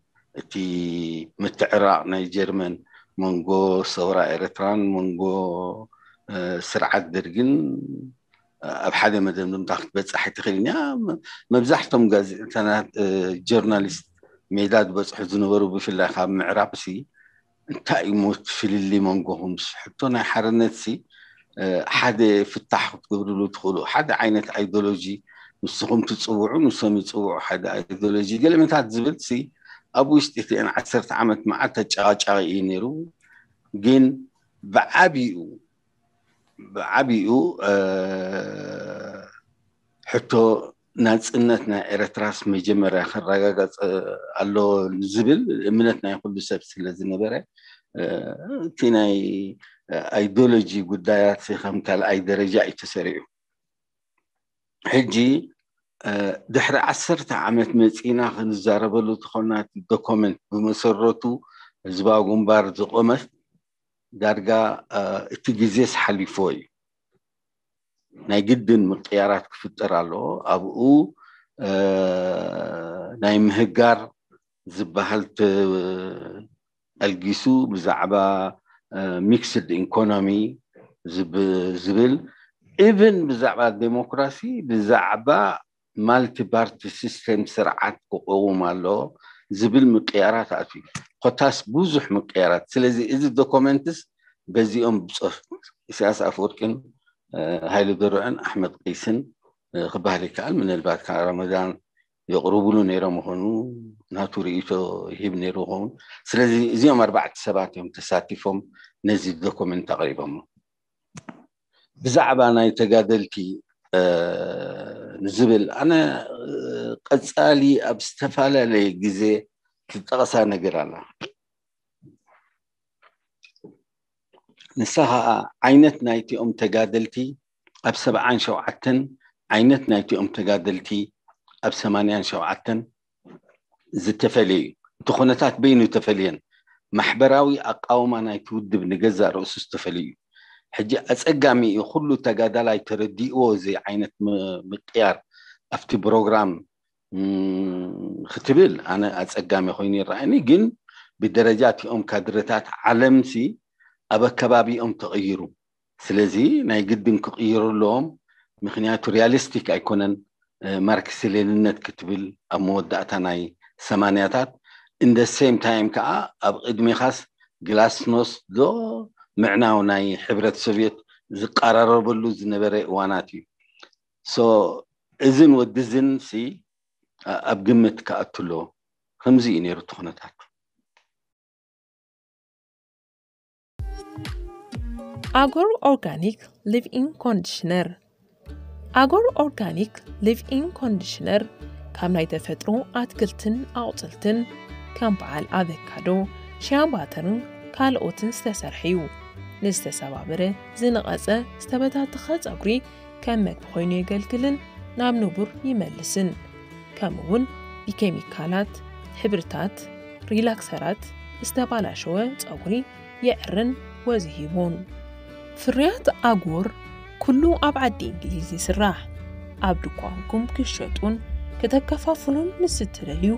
E: تي متعراق ناي جيرمن منغو صورة إريتران منغو أه، سرعة درجن أبحاد أه، ما دام حدا تاخد بس أحد تخيلني مبزحتم جاز أنا جورناليست ميداد بس حزن بتصح في الله خاب معرابسي أنت يموت في اللي ما نقولهمش حطونا حر نفسي آه، حد فتح قبل الدخولو حد عينت أيديولوجي. نصهم تصوعوا نصهم يتصوعوا حد أيديولوجي. قال لي انت زبلتي أبو اشتي أنا عثرت عمت مع تشاجا ينيرو جن بعبيو بعبيو آه، حتى ናፅነት ናይ ኤርትራስ መጀመርያ ክረጋገፅ ኣሎ ዝብል እምነት ናይ ኩሉ ሰብ ስለ ዝነበረ እቲ ናይ ኣይዲዮሎጂ ጉዳያት ከም ካልኣይ ደረጃ እዩ ተሰሪዑ። ሕጂ ድሕሪ ዓሰርተ ዓመት መፂና ክንዛረበሉ ተኮና ዶኮመንት ብመሰረቱ ህዝባዊ ግንባር ዝቆመት ዳርጋ እቲ ግዜስ ሓሊፎ እዩ ناي جدن مقيارات كفتر الله أبوه ناي مهجر زبهلت الجيسو بزعبا ميكسد إنكونامي زب زبل إيفن بزعبا ديمقراسي بزعبا مالتي بارتي سيستم سرعات كقوم الله زبل مقيارات عفي قطاس بوزح مقيارات سلزي إذا دوكومنتس بزيهم بصف إساس أفوركن آه، هالي درعن أحمد قيسن آه، قبالي كان من البعد كان رمضان يغرب له نيرمهن ناتو ريتو يهب نيرهون سلازي زيهم أربعة سبعات يوم تساتفهم نزيد دوكومنت تقريبا بزعب أنا يتقادلتي آه، نزبل. أنا قد سألي ابستفالة لي قزي تتغسى نقرانا ንሳ ከዓ ዓይነት ናይቲኦም ተጋደልቲ ኣብ ሰብዓን ሸውዓተን ዓይነት ናይቲኦም ተጋደልቲ ኣብ ሰማንያን ሸውዓተን ዝተፈለዩ እቲ ኩነታት በይኑ ተፈልየን ማሕበራዊ ኣቃውማ ናይቲ ውድብ ንገዛእ ርእሱ ዝተፈልዩ ሕጂ ኣፀጋሚ እዩ። ኩሉ ተጋዳላይ ተረዲእዎ እዚ ዓይነት ምቅያር ኣብቲ ፕሮግራም ክትብል ኣነ ኣፀጋሚ ኮይኑ ይረኣየኒ። ግን ብደረጃ እቲኦም ካድረታት ዓለምሲ ኣብ ኣከባቢኦም ተቐይሩ። ስለዚ ናይ ግድን ክቅይሩ ኣለዎም ምክንያቱ ሪያሊስቲክ ኣይኮነን። ማርክስ ሌንነት ክትብል ኣብ መወዳእታ ናይ ሰማንያታት። እንደ ሴም ታይም ከዓ ኣብ ቅድሚኻስ ግላስኖስ ዶ ምዕናው ናይ ሕብረት ሶቪየት ዝቀራረበሉ ዝነበረ እዋናት እዩ። እዝን ወዲዝን ኣብ ግምት ከኣቱ ኣለዎ ከምዚ እዩ ነይሩ እቲ ኩነታት
D: ኣጎር ኦርጋኒክ ሊቭ ኢን ኮንዲሽነር ኣጎር ኦርጋኒክ ሊቭ ኢን ኮንዲሽነር ካብ ናይ ተፈጥሮ ኣትክልትን ኣቁፅልትን ከም በዓል ኣቨካዶ ሻምባተርን ካልኦትን ዝተሰርሐ እዩ። ንዝተሰባበረ ዝነቐፀ ዝተበታተኸ ፀጉሪ ከም መግቢ ኮይኑ የገልግልን ናብ ንቡር ይመልስን። ከምኡ እውን ብኬሚካላት ሕብርታት ሪላክሰራት ዝተባላሸወ ፀጉሪ የዕርን ወዝሂቡን ፍርያት ኣጎር ኩሉ ኣብ ዓዲ እንግሊዝ ይስራሕ ኣብ ድኳንኩም ክሸጡን ክተከፋፍሉን ምስ እትደልዩ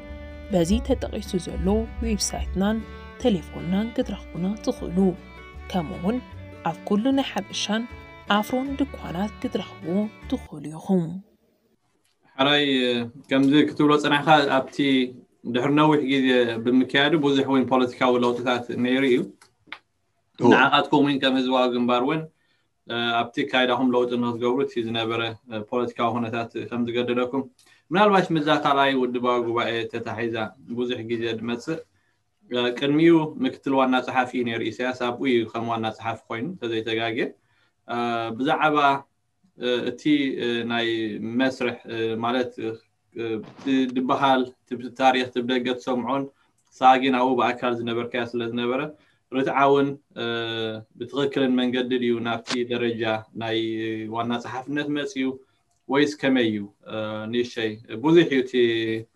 D: በዚ ተጠቒሱ ዘሎ ዌብሳይትናን ቴሌፎንናን ክትረኽቡና ትኽእሉ ከምኡውን ኣብ ኩሉ ናይ ሓበሻን ኣፍሮን ድኳናት ክትረኽብዎ ትኽእሉ ኢኹም
C: ሓራይ ከምዚ ክትብሎ ፀናሕካ ኣብቲ ድሕሪ ነዊሕ ግዜ ብምካየዱ ብዙሕ እውን ፖለቲካዊ ለውጥታት ነይሩ እዩ ንዓኻትኩም እውን ከም ህዝባዊ ግንባር እውን ኣብቲ ካይዳኹም ለውጢ ንክትገብሩ እቲ ዝነበረ ፖለቲካዊ ኩነታት ከም ዝገደደኩም ምናልባሽ ምዛ ካልኣይ ውድባዊ ጉባኤ ተታሒዛ ብዙሕ ግዜ ድመፅእ ቅድሚኡ ምክትል ዋና ፀሓፊ ነይሩ ኢሳያስ ኣብኡ እዩ ከም ዋና ፀሓፊ ኮይኑ ተዘይተጋግየ ብዛዕባ እቲ ናይ መስርሕ ማለት ድበሃል ትብቲ ታሪክ ትብደገ ትሰምዖን ሳጊን ኣብኡ ብኣካል ዝነበርካያ ስለ ዝነበረ رتعاون بتذكر من قدر يو نافتي درجة ناي وأنا صحف نت مسيو ويس كميو نيشي بوزي حيو تي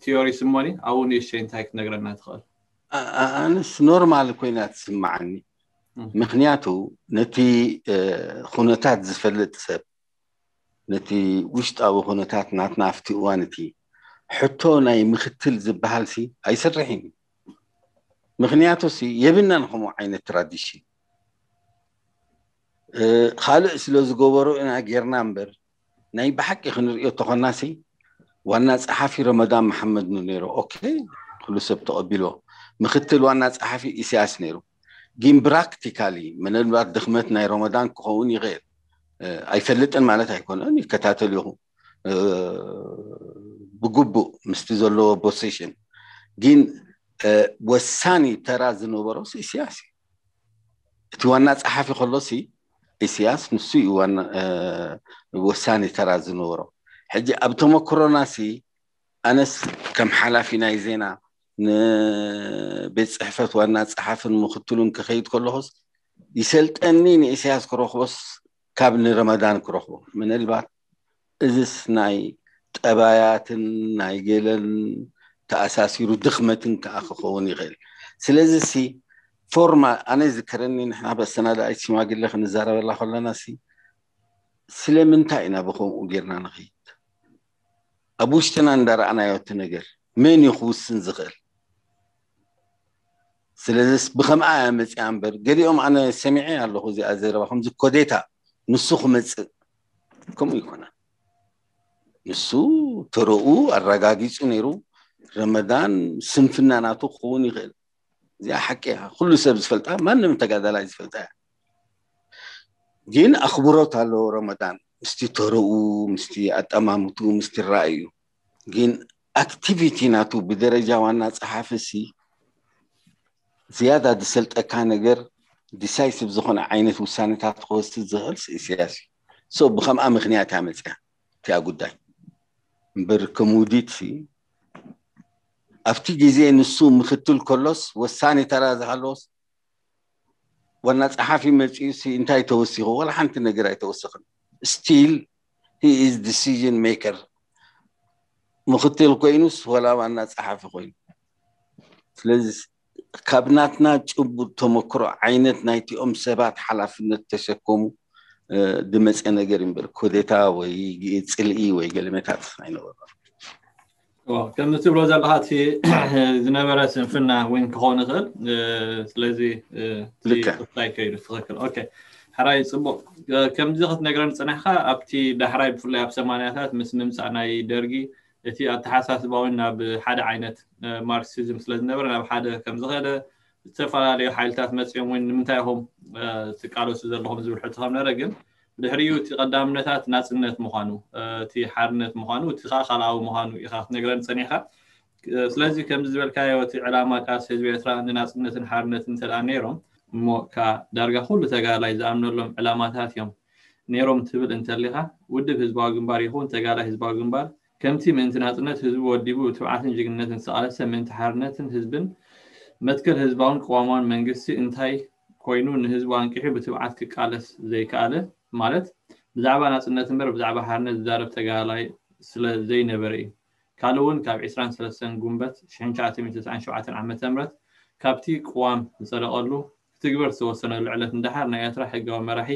C: تيوري سموني أو نيشي انتاك نقرأ
E: نتخل أنا نورمال كوينات سمعني مخنياتو نتي خونتات زفلت سب نتي وشت أو خونتات نات نافتي وانتي حتو ناي مختل زبهالسي اي سرحيني ምክንያቱ ሲ የብናን ከምኡ ዓይነት ትራዲሽን ካልእ ስለ ዝገበሩ ኢና ጌርና እምበር ናይ ብሓቂ ክንሪኦ ተኾናሲ ዋና ፀሓፊ ረመዳን መሓመድ ነይሩ ኦኬ ኩሉ ሰብ ተቐቢሎ ምክትል ዋና ፀሓፊ ኢሳያስ ነይሩ ግን ፕራክቲካሊ ምናልባት ድኽመት ናይ ረመዳን ክኸውን ይኽእል ኣይፈልጥን ማለት ኣይኮነን ይከታተል ይኹ ብግቡእ ምስቲ ዘለዎ ፖሴሽን ግን وساني ترى زنوبروس سياسي تو الناس أحافي خلصي سياس نسي وان وساني ترى زنوبرو حجي أبتما كورونا سي أنس كم حالة في نايزينا ن بس أحفظ والناس أحفظ مختلون كخيط كلهس يسألت أني نسياس كروخوس كابن رمضان كروخو من البعض إذا سناي تبايات نايجلن ተኣሳሲሩ ድኽመትን ከዓ ክኸውን ይኽእል። ስለዚ ሲ ፎርማ ኣነ ዝከረኒ ንሕና በሰናዳኣይ ሽማግለ ክንዛረበላ ከለና ሲ ስለምንታይ ኢና ብከምኡ ጌርና ንኽይድ ኣብ ውሽጥና እንዳረኣናዮ እቲ ነገር መን እዩ ክውስን ዝኽእል? ስለዚ ብከምኣ መፅያ እምበር። ገሊኦም ኣነ ሰሚዐ ኣለኹ እዚኣ ዘረባ ከምዚ ኮዴታ ንሱ ክመፅእ ከምኡ ይኮነ። ንሱ ተረኡ ኣረጋጊፁ ነይሩ ረመዳን ስንፍና ናቱ ክኸውን ይኽእል እዚኣ ሓቂ ኢኻ ኩሉ ሰብ ዝፈልጣ ማንም ተጋዳላይ ዝፈልጣ እያ ግን ኣኽብሮት ኣለዎ ረመዳን ምስቲ ተርኡ ምስቲ ኣጠማምቱ ምስቲ ረኣዩ ግን ኣክቲቪቲ ናቱ ብደረጃ ዋና ፀሓፊ ሲ ዝያዳ ዝሰልጠካ ነገር ዲሳይሲቭ ዝኾነ ዓይነት ውሳነታት ክወስድ ዝኽእል ስእስያስ እዩ ሶ ብከምኣ ምክንያት እያ መፅያ እቲኣ ጉዳይ እምበር ከምውዲት ኣብቲ ግዜ ንሱ ምክትል ከሎስ ወሳኒ ተራ ዝሃለዎስ ዋና ፀሓፊ መፅኡ እንታይ ተወሲኹ? ወላ ሓንቲ ነገር ኣይተወስኽን ስቲል ሂ ኢዝ ዲሲዥን ሜከር ምክትል ኮይኑስ ወላ ዋና ፀሓፊ ኮይኑ። ስለዚ ካብ ናትና ጭቡጥ ተመክሮ ዓይነት ናይቲኦም ሰባት ሓላፍነት ተሸከሙ ድመፀ ነገር እምበር ኮዴታ ወይ ፅልኢ ወይ ገለመታት ኣይነበሮ
C: كم نسيب روزا لهاتي ذنا براس فينا وين كونغل ثلاثي تلكا أوكي. حراي صبو آه، كم زغت نقران صنعها أبتي دحراي بفلي أب سمانيات مس نمس أنا يدرغي إتي أتحساس باوينا بحد عينت آه، ماركسيزم. سلاز نبر أنا بحد كم زغد تفعل لي حالتات مسيوم وين منتهم آه، تقالوا سوزر لهم زبل حتهم نرغم ብድሕሪኡ እቲ ቀዳምነታት ናፅነት ምኳኑ እቲ ሓርነት ምኳኑ እቲ ከዓ ካልኣዊ ምኳኑ ኢካ ክትነግረኒ ፀኒሕካ ስለዚ ከምዚ ዝበልካዮ እቲ ዕላማ ቃልሲ ህዝቢ ኤርትራ ንናፅነትን ሓርነትን እንተደኣ ነይሮም እሞ ከዓ ዳርጋ ኩሉ ተጋዳላይ ዝኣምነሎም ዕላማታት እዮም ነይሮም ትብል እንተሊካ ውድብ ህዝባዊ ግንባር ይኹን ተጋዳላይ ህዝባዊ ግንባር ከምቲ ምእንቲ ናፅነት ህዝቢ ወዲቡ ትብዓትን ጅግነትን ዝተቃለሰ ምእንቲ ሓርነትን ህዝብን መትከል ህዝባውን ቅዋማውን መንግስቲ እንታይ ኮይኑ ንህዝቢ ኣንቂሑ ብትብዓት ክቃለስ ዘይከኣለ ማለት ብዛዕባ ናፅነት እምበር ብዛዕባ ሓርነት ዝዛረብ ተጋህላይ ስለ ዘይነበረ እዩ ካልእ እውን ካብ 23 ጉንበት 1997 ዓ ም ካብቲ ቅዋም ዝፀደቐሉ ክትግበር ዝተወሰነሉ ዕለት እንዳሓር ናይ ኤርትራ ሕጋዊ መራሒ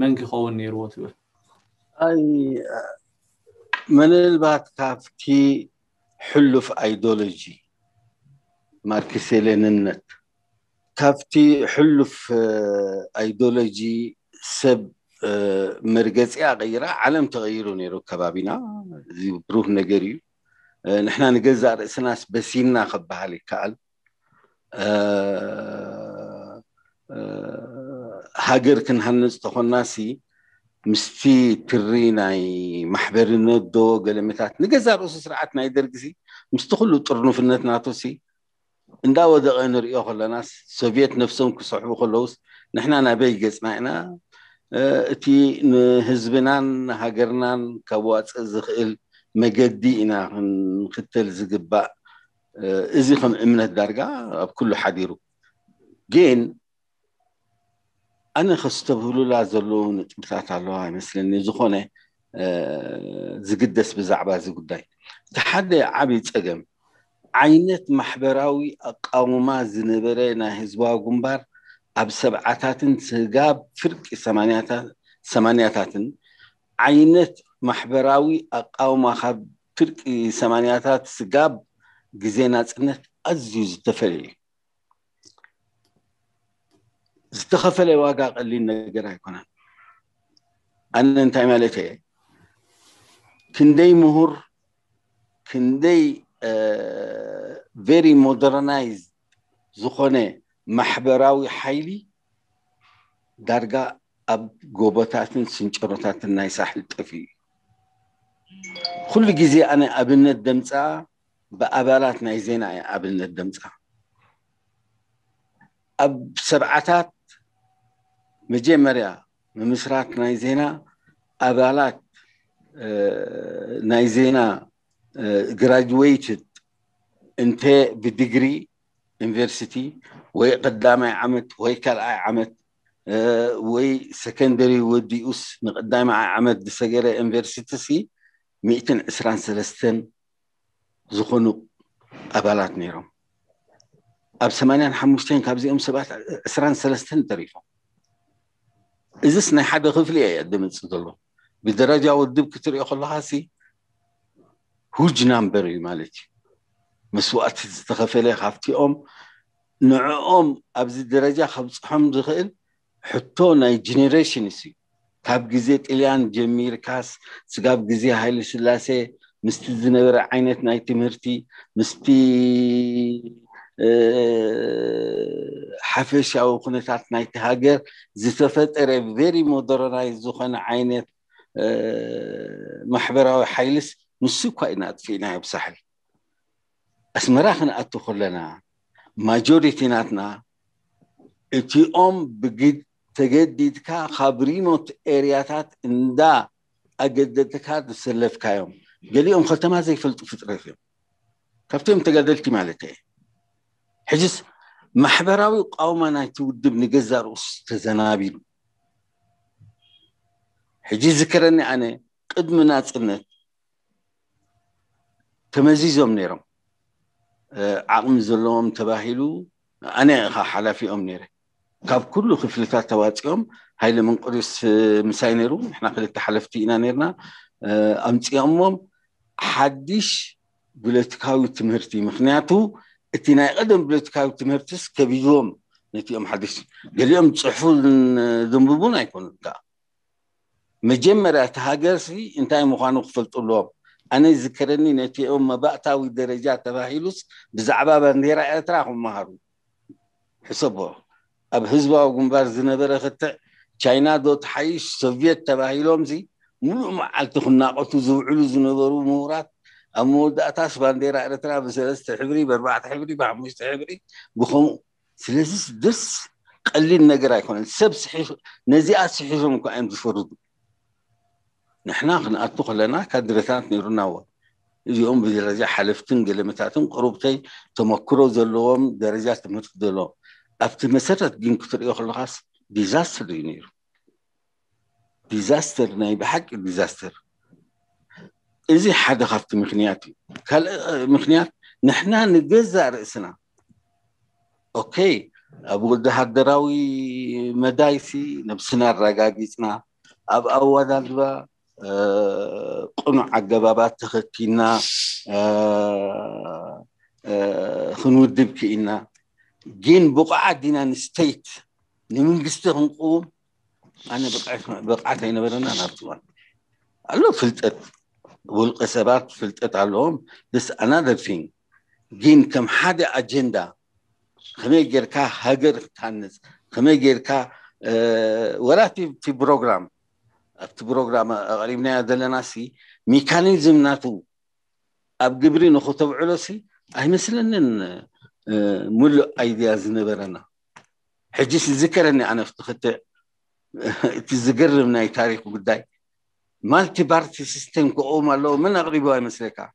C: መን ክኸውን ነይርዎ ትብል
E: ኣይ ምናልባት ካብቲ ሕሉፍ ኣይዶሎጂ ማርክስ ሌንነት ካብቲ ሕሉፍ ኣይዶሎጂ ሰብ مرقزي غيرة علم تغيره نيرو كبابينا زي بروح نجري نحنا نجزع رأس ناس بسينا خبها لي كعل هاجر كن هنز تخون ناسي مستي ترينا محبرنا دو قلمتات نجزع رأس سرعات نايدر قزي مستخلو ترنو في النت ناتوسي نداو دقين رئيوخ لناس سوفيت نفسهم كصحبو خلوس نحنا نبي قزمعنا እቲ ንህዝብናን ሃገርናን ካብ ዋፅእ ዝኽእል መገዲ ኢና ክንክተል ዝግባእ እዚ ከም እምነት ዳርጋ ኣብ ኩሉ ሓዲሩ ግን ኣነ ከዝተብህሉላ ዘለዉ ንጥብታት ኣለዋ ይመስለኒ ዝኾነ ዝግደስ ብዛዕባ እዚ ጉዳይ እቲ ሓደ ዓብዪ ፀገም ዓይነት ማሕበራዊ ኣቃውማ ዝነበረ ናይ ህዝባዊ ጉንባር ኣብ ሰብዓታትን ስጋብ ፍርቂ ሰማንያታትን ዓይነት ማሕበራዊ ኣቃውማ ካብ ፍርቂ ሰማንያታት ስጋብ ግዜ ናፅነት ኣዝዩ ዝተፈለየ ዝተኸፈለ ዋጋ ቀሊል ነገር ኣይኮነን። ኣነ እንታይ ማለት እየ? ክንደይ ምሁር ክንደይ ቨሪ ሞደርናይዝ ዝኾነ ማሕበራዊ ሓይሊ ዳርጋ ኣብ ጎቦታትን ስንጭሮታትን ናይ ሳሕል ጥፍ እዩ ኩሉ ግዜ ኣነ ኣብነት ደምፃ ብኣባላት ናይ ዜና እየ ኣብነት ደምፃ ኣብ ሰብዓታት መጀመርያ ምምስራት ናይ ዜና ኣባላት ናይ ዜና ግራጅዌትድ እንተ ብዲግሪ انفرسيتي وي قدامي عمت وي كالعي عمت وي سكندري ودي أس نقدامي عمت دسجرة انفرسيتسي مئتن عسران سلستن زخنو أبالات نيرو أب سمانين حموشتين كابزيهم سبات عسران سلستن تريفهم إذا ناي حدا غفلي أي دمت سدلو بدرجة ودب كتر يأخذ لها سي هوج نمبر مالتي መስዋእቲ ዝተኸፈለ ካብቲኦም ንዕኦም ኣብዚ ደረጃ ከብፅሖም ዝኽእል ሕቶ ናይ ጀኔሬሽንስ እዩ። ካብ ግዜ ጥልያን ጀሚርካስ ስጋብ ግዜ ሃይለ ስላሴ ምስቲ ዝነበረ ዓይነት ናይ ትምህርቲ ምስቲ ሓፈሻዊ ኩነታት ናይቲ ሃገር ዝተፈጠረ ቨሪ ሞደርናይዝ ዝኾነ ዓይነት ማሕበራዊ ሓይልስ ንሱ እኳ ኢና ኣጥፊእናዮ ብሳሕል اسمراخنا اتخل لنا. ماجوريتي ناتنا. إتي اوم بجد تجدد كا خابريموت ارياتات إندا اجدد كا تسلف كايوم قالي أم خلت ما زي فلت فطرتي كفتم تجدلتي مالتي. حجز محبراوي قاوما نايتي ود ابن جزر استزنابيل حجز ذكرني أنا قد مناصنت تمزيزهم نيرم. عقم زلوم تباهلو أنا حالا في أم نيري كاب كل خفلتات تواتيوم هاي اللي من قرس مساينيرو إحنا قلت حلفتي إنا نيرنا أمتي أمم حدش بلتكاو تمهرتي مخناتو إتنا قدم بلتكاو تمهرتس كبيوم نتي أم حدش قال يوم تصحفون ذنبوبون أيكون كا مجمرة تهاجر سي انتاي مخانو خفلت اللوم أنا ذكرني نتي أم بأتاوي درجات باهيلوس بزعبا بنديرا أتراهم مهارو حسبوا أب حزبا وقنبار زنبرا ختع ቻይና ዶ ተሓይሽ ሶቪየት ተባሂሎም ዚ ሙሉእ መዓልቲ ክናቐቱ ዝውዕሉ ዝነበሩ ምሁራት ኣብ መወዳእታስ ባንዴራ ኤርትራ ብሰለስተ ሕብሪ ብኣርባዕተ ሕብሪ ብሓሙሽተ ሕብሪ ብከምኡ ስለዚ ደስ ቀሊል ነገር ኣይኮነን ሰብ ነዚኣ ስሒሾም እኳ እዮም ዝፈርዱ نحن خن أتوخ لنا كدرتات نيرناوا يوم بدرجة حلفتن قلمتاتن قروبتي تمكرو ذلوهم درجات متخ ذلو أبت مسرت جين كتر يوخ الغاس ديزاستر ينير. ديزاستر ناي بحق ديزاستر. إزي حد خفت مخنياتي كل مخنيات نحن نجزع رأسنا. أوكي. أبو قد هدراوي مدايسي نبسنا الرقاقيتنا. أب أول دلوقتي. قنع ኣገባባት ተኸቲና ክንውድብ ክኢና ግን ብቑዓት ዲና ንስተይት ንመንግስቲ ክንቅውም ኣነ ብቕዓት ኣይነበረና ናብቲ እዋን ኣሎ ፍልጠት ውልቀ ሰባት ፍልጠት ኣለዎም ስ ኣናደር ቲንግ ግን ከም ሓደ ኣጀንዳ ከመይ ጌርካ ሃገር ክታንፅ ከመይ ጌርካ ወላ ቲ ፕሮግራም ابت برنامه غريبنا دلنا سي ميكانيزم ناتو اب جبري نخطب علوسي اي مثلا مل ايدياز نبرنا حجيس ذكرني أنا افتخت تذكر من اي تاريخ قداي مالتي بارتي سيستم كو مالو من اغريب اي مسلكا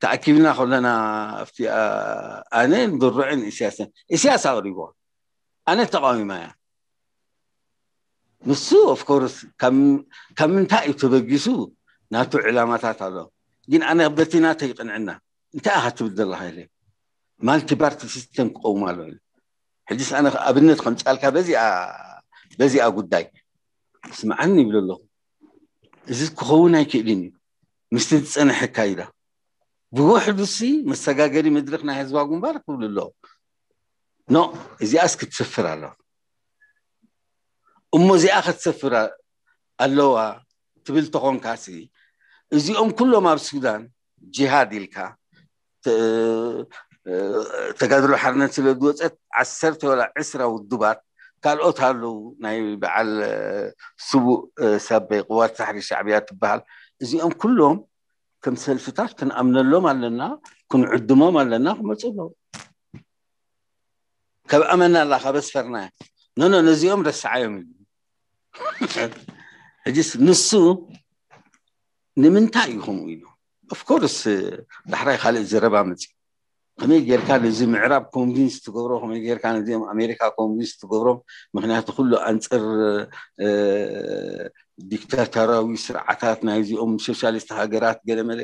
E: تاكيدنا خلنا افتي أنا ضرعن سياسا سياسه غريبه أنا تقاومي معي ንሱ ኦፍኮርስ ካብ ምንታይ እዩ ተበጊሱ? ናቱ ዕላማታት ኣሎ። ግን ኣነ በቲ ናተ ይቅንዕና እንታይ ኢካ ትብል ዘለካ ኢለ? ማልቲ ፓርቲ ሲስተም ክቀውሙ ኣሎ ሕጂስ ኣነ ኣብነት ከምፃልካ በዚኣ ጉዳይ ስምዓኒ ይብል ኣለኹ። እዚ ክኸውን ኣይክእልን እዩ። ምስቲ ዝፀንሐ ካይዳ ብውሕዱ ሲ መሰጋገሪ መድረክ ናይ ህዝባ ግንባር ክብል ኣለዎ። ኖ እዚኣስ ክትስፍር ኣለዋ እሞዚ ኣኸት ሰፍራ ኣለዋ ትብል ተኾንካሲ እዚኦም ኩሎም ኣብ ሱዳን ጂሃድ ኢልካ ተጋድሎ ሓርነት ስለ ዝወፀት ዓሰርተ ወላ ዕስራ ውድባት ካልኦት ኣለው ናይ በዓል ስቡእ ሰበይ ቅዋት ሳሕሪ ሻዕብያ ትበሃል እዚኦም ኩሎም ከም ሰልፍታት ክንኣምነሎም ኣለና ክንዕድሞም ኣለና ክመፁ ኣለዉ ካብ ኣመና ኣላ ካበስፈርናያ ኖኖ ነዚኦም ረስዓዮም እዩ ሕጂስ ንሱ ንምንታይ እዩ ኢሉ? ኦፍኮርስ ዳሕራይ ካልእ ዘረባ መፅኡ ከመይ ጌርካ ነዚ ምዕራብ ኮንቪንስ ትገብሮ? ከመይ ጌርካ ነዚኦም ኣሜሪካ ኮንቪንስ ትገብሮም ምክንያቱ ኩሉ ኣንፅር ዲክታተራዊ ስርዓታት ናይዚኦም ሶሻሊስት ሃገራት ገለመለ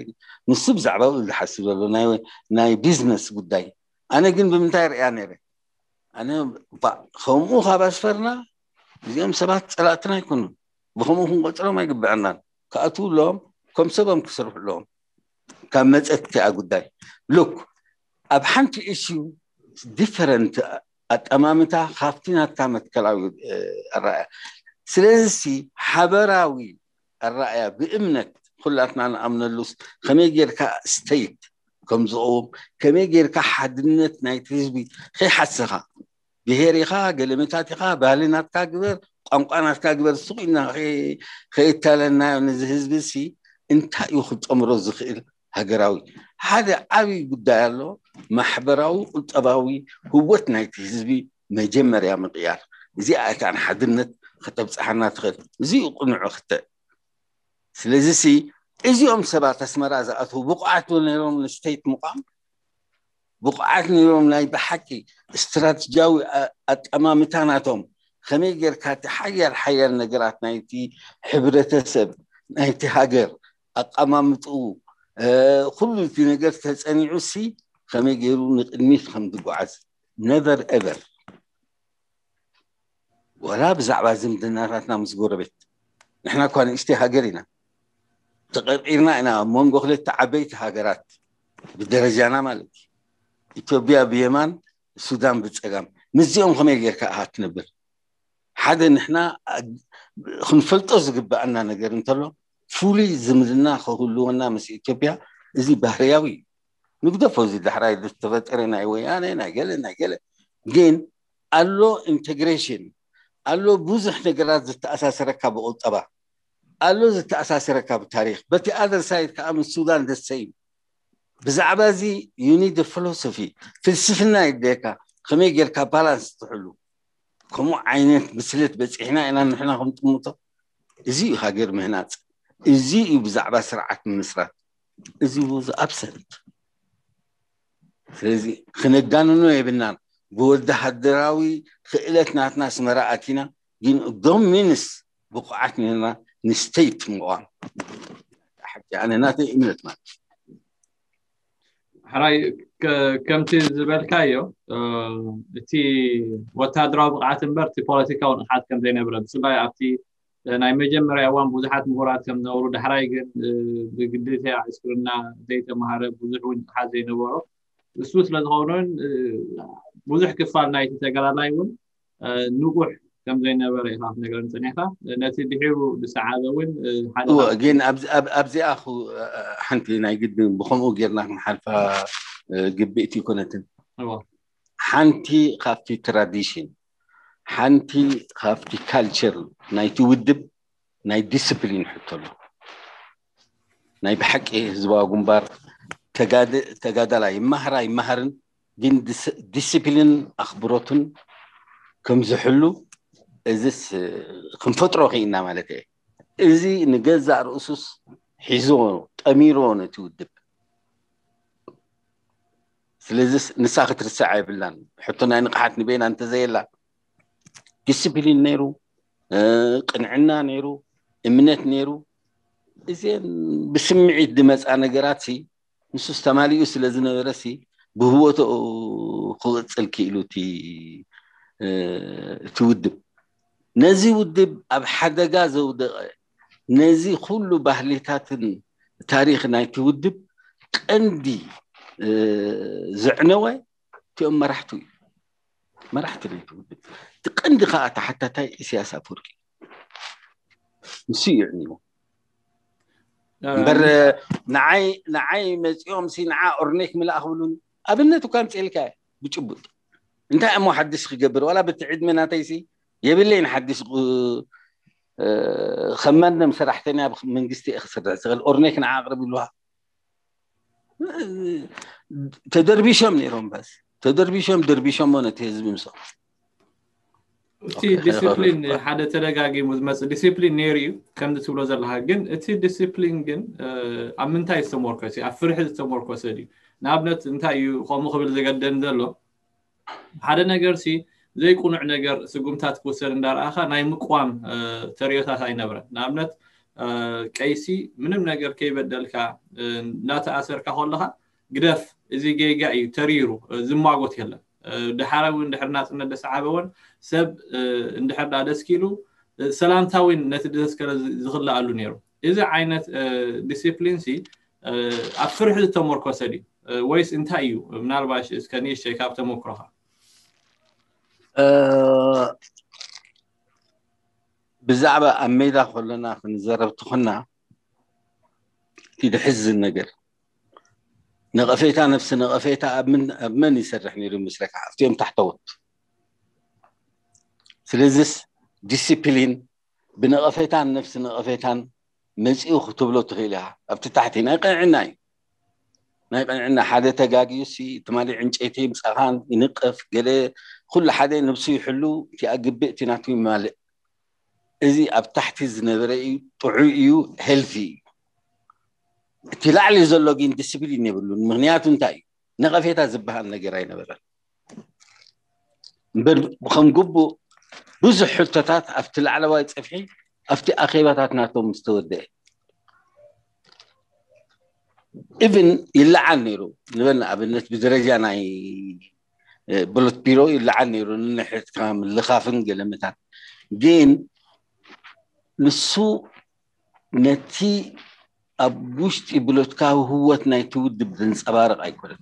E: ንሱ ብዛዕባ ዝሓስብ ዘሎ ናይ ቢዝነስ ጉዳይ። ኣነ ግን ብምንታይ ርያ ነይረ? ኣነ ከምኡ ካብ ኣስፈርና እዚኦም ሰባት ፀላእትና ኣይኮኑን ብከምኡ ክንቆፅሮም ኣይግብዐናን ከኣትውሎም ከም ሰቦም ክስርሕለዎም ካብ መፀትቲ ኣ ጉዳይ ሉክ ኣብ ሓንቲ እሱ ዲፈረንት ኣጠማምታ ካብቲ ናታ መትከላዊ ኣረኣያ ስለዚ ሓበራዊ ኣረኣያ ብእምነት ኩላትና ንኣምነሉስ ከመይ ጌርካ ስተይት ከም ዝቀውም ከመይ ጌርካ ሓድነት ናይቲ ህዝቢ ከይሓስኻ بهيريخا قلمتاتيخا بالينات كاكبر قمقانات كاكبر سوينا خي خي تالنا نزهز بسي انت يخد أمرو زخيل هقراوي. هذا عوي قدالو محبراو وطباوي هوتنا يتهزبي مجمر يا مطيار زي آيات عن حدنت خطب صحنا تخيل زي قنع اخت سلزيسي ازي ام سبات أسمرا زأتو بقعتو نيرون الستيت مقام. بقعات نیوم نای بحکی أت أمام تاناتم خميجر كات حير حير نگرات نايتي حبرت سب نايتي هاجر أمام تو. كل في نجار تسأني عسي. خم يجيرون نقنيت خم دقعز never ايفر ولا بزعبة زمدنا راتنا مزقورة بيت. نحنا كان إشتي هاجرنا تقريرنا أنا مونغو خلت عبيت هاجرات. بالدرجة أنا مالك ኢትዮጵያ ብየማን ሱዳን ብፀጋም ንዚኦም ከመይ ጌርካ ኣሃ ትነብር ሓደ ንሕና ክንፈልጦ ዝግባአና ነገር እንተሎ ፍሉይ ዝምድና ክህልወና ምስ ኢትዮጵያ እዚ ባህርያዊ እዩ ንግደፎ እዚ ዳሕራይ ዝተፈጠረ ናይ ወያነ ናይ ገለ ናይ ገለ ግን ኣሎ ኢንቴግሬሽን ኣሎ ብዙሕ ነገራት ዝተኣሳሰረካ ብቁጠባ ኣሎ ዝተኣሳሰረካ ብታሪክ በቲ ኣደር ሳይድ ከዓ ምስ ሱዳን ደሰይ እዩ بزعبا زي يو نيد فلوسفي فلسفنا يديكا خمي جيركا بالانس تحلو. كمو عينات مسلت بس إحنا انا نحنا هم تموت. إزي هاجر مهنات. إزي بزعبا سرعات من مصرات إزي بوز ابسنت فلزي خنقان انو يبنان بورد الدراوي خيلتنا اتناس مراءتنا جين دوم مينس بقعتنا نستيت مقام حتى يعني ناتي امنت مالك
C: ሕራይ ከምቲ ዝበልካዮ እቲ ወታደራዊ ብቕዓት እምበር እቲ ፖለቲካዊ ንቕሓት ከም ዘይነበረ ብፍላይ ኣብቲ ናይ መጀመርያ እዋን ብዙሓት ምሁራት ከም ዝነበሩ ዳሕራይ ግን ብግዴታ ዕስክርና ዘይተማሃረ ብዙሕ እውን ንቕሓት ዘይነበሮ እሱ ስለዝኾኑን ብዙሕ ክፋል ናይቲ ተጋዳላይ እውን ንቑሕ كم زين نبر يخاف نقدر نسنيها نتي بحيو بسعة
E: ذوين آه، هو جين أبز أب أبزي أخو آه، حنت لنا جدا بخم وجرنا من حرفة جبئتي آه، كنت أيوة. حنتي خافتي تراديشن. حنتي خافتي كالتشر نايتي ودب ناي ديسيبلين حطلو. ناي بحق إيه زبا قنبار تقاد تقاد لاي مهر أي مهرن جين ديسيبلين أخبروتن. كم زحلو. እዚስ ክንፈጥሮ ክኢልና ማለት እየ እዚ ንገዛእ ርእሱስ ሒዝዎ ጠሚርዎ ነቲ ውድብ ስለዚ ንሳ ክትርስዕ የብላን ሕቶ ናይ ንቕሓት ንቤና እንተዘየላ ዲስፕሊን ነይሩ ቅንዕና ነይሩ እምነት ነይሩ እዚአን ብስምዒት ድመፃ ነገራት ንሱ ዝተማሊኡ ስለ ዝነበረ ብህወቶ ክቕፅል ክኢሉ እቲ ውድብ نزي ودب أب حدا جاز ودق نزي خلو بهليتات تاريخ نايت ودب عندي آه، زعنوي تيوم ما رحتوا ما رحت نايت ودب. تقندي خاطة حتى تاي سياسة فوركي. نسي يعني آه. بر نعاي نعاي يوم سي نعاء أرنيك من الأخولون أبنتو كانت إلكاي بتشبط. أنت أمو حدش يقبر ولا بتعيد منها تيسي يبلين حدش خمنا مسرحتنا بمنجستي اخسر سغل اورنيك نعاقرب لها تدربيشم نيرهم بس تدربيشم دربيشم وأنا تهزم مسو
C: እቲ ዲስፕሊን ሓደ ተደጋጊሙ ዝመፅእ ዲስፕሊን ነይሩ እዩ ከምዚ ትብሎ ዘለካ ግን እቲ ዲስፕሊን ግን ኣብ ምንታይ ዝተመርኮሰ እዩ ኣብ ፍርሒ ዝተመርኮሰ እዩ ንኣብነት እንታይ እዩ ከምኡ ክብል ዝገደን ዘሎ ሓደ ነገር ሲ ዘይቁኑዕ ነገር ስጉምታት ክውሰድ እንዳረኣካ ናይ ምቋም ተሪዮታት ኣይነብረን ንኣብነት ቀይሲ ምንም ነገር ከይበደልካ እናተኣሰርካ ከለካ ግደፍ እዚ ጌጋ እዩ ተሪሩ ዝማጎት የለን ድሓረ እውን እንድሕር ናፅነት ደሰዓበ እውን ሰብ እንድሕር ዳ ደስ ኪሉ ሰላምታዊ ነቲ ደስከረ ዝክላኣሉ ነይሩ እዚ ዓይነት ዲስፕሊን ሲ ኣብ ፍርሒ ዝተመርኮሰድ እዩ ወይስ እንታይ እዩ ምናልባሽ እስከ ንእሽተይ ካብ ተመክሮካ
E: ብዛዕባ ኣብ ሜዳ ከለና ክንዘረብ ትኾና ይድሕዝን ነገር ነቐፌታ ነፍሲ ነቐፌታ ኣብ መን ይሰርሕ ነይሩ ይመስለካ ኣብቲኦም ታሕተወት ስለዚስ ዲስፕሊን ብነቐፌታን ነፍሲ ነቐፌታን መፂኡ ክትብሎ ትኽእል ኢኻ ኣብቲ ታሕቲ ናይ ቅንዕና እዩ ናይ ቅንዕና ሓደ ተጋጊዩሲ እቲ ዕንጨይቲ ምፃኻን ይንቀፍ ገለ كل حدا نفسي يحلو تي أقبي تناتوي مالئ إذي أبتحتي زنبري طعيو هيلثي تي لعلي زلوغين ديسبيلي نبلون مغنيات انتاي. نغفيتا زبها النقراي نبرا. بر بخم قبو. بزح حتتات أفتل على وايد صفحي. أفتي أخيباتات ناتو مستودي ابن يلعن نيرو. نبنا أبنت بدرجة ناي بلوت بيرو يلعني رون نحيت كام اللي خاف انقل مثلا جين نسو نتي أبوشت بلوت كاو هو تنايتو دبنس أبارق أي كورت.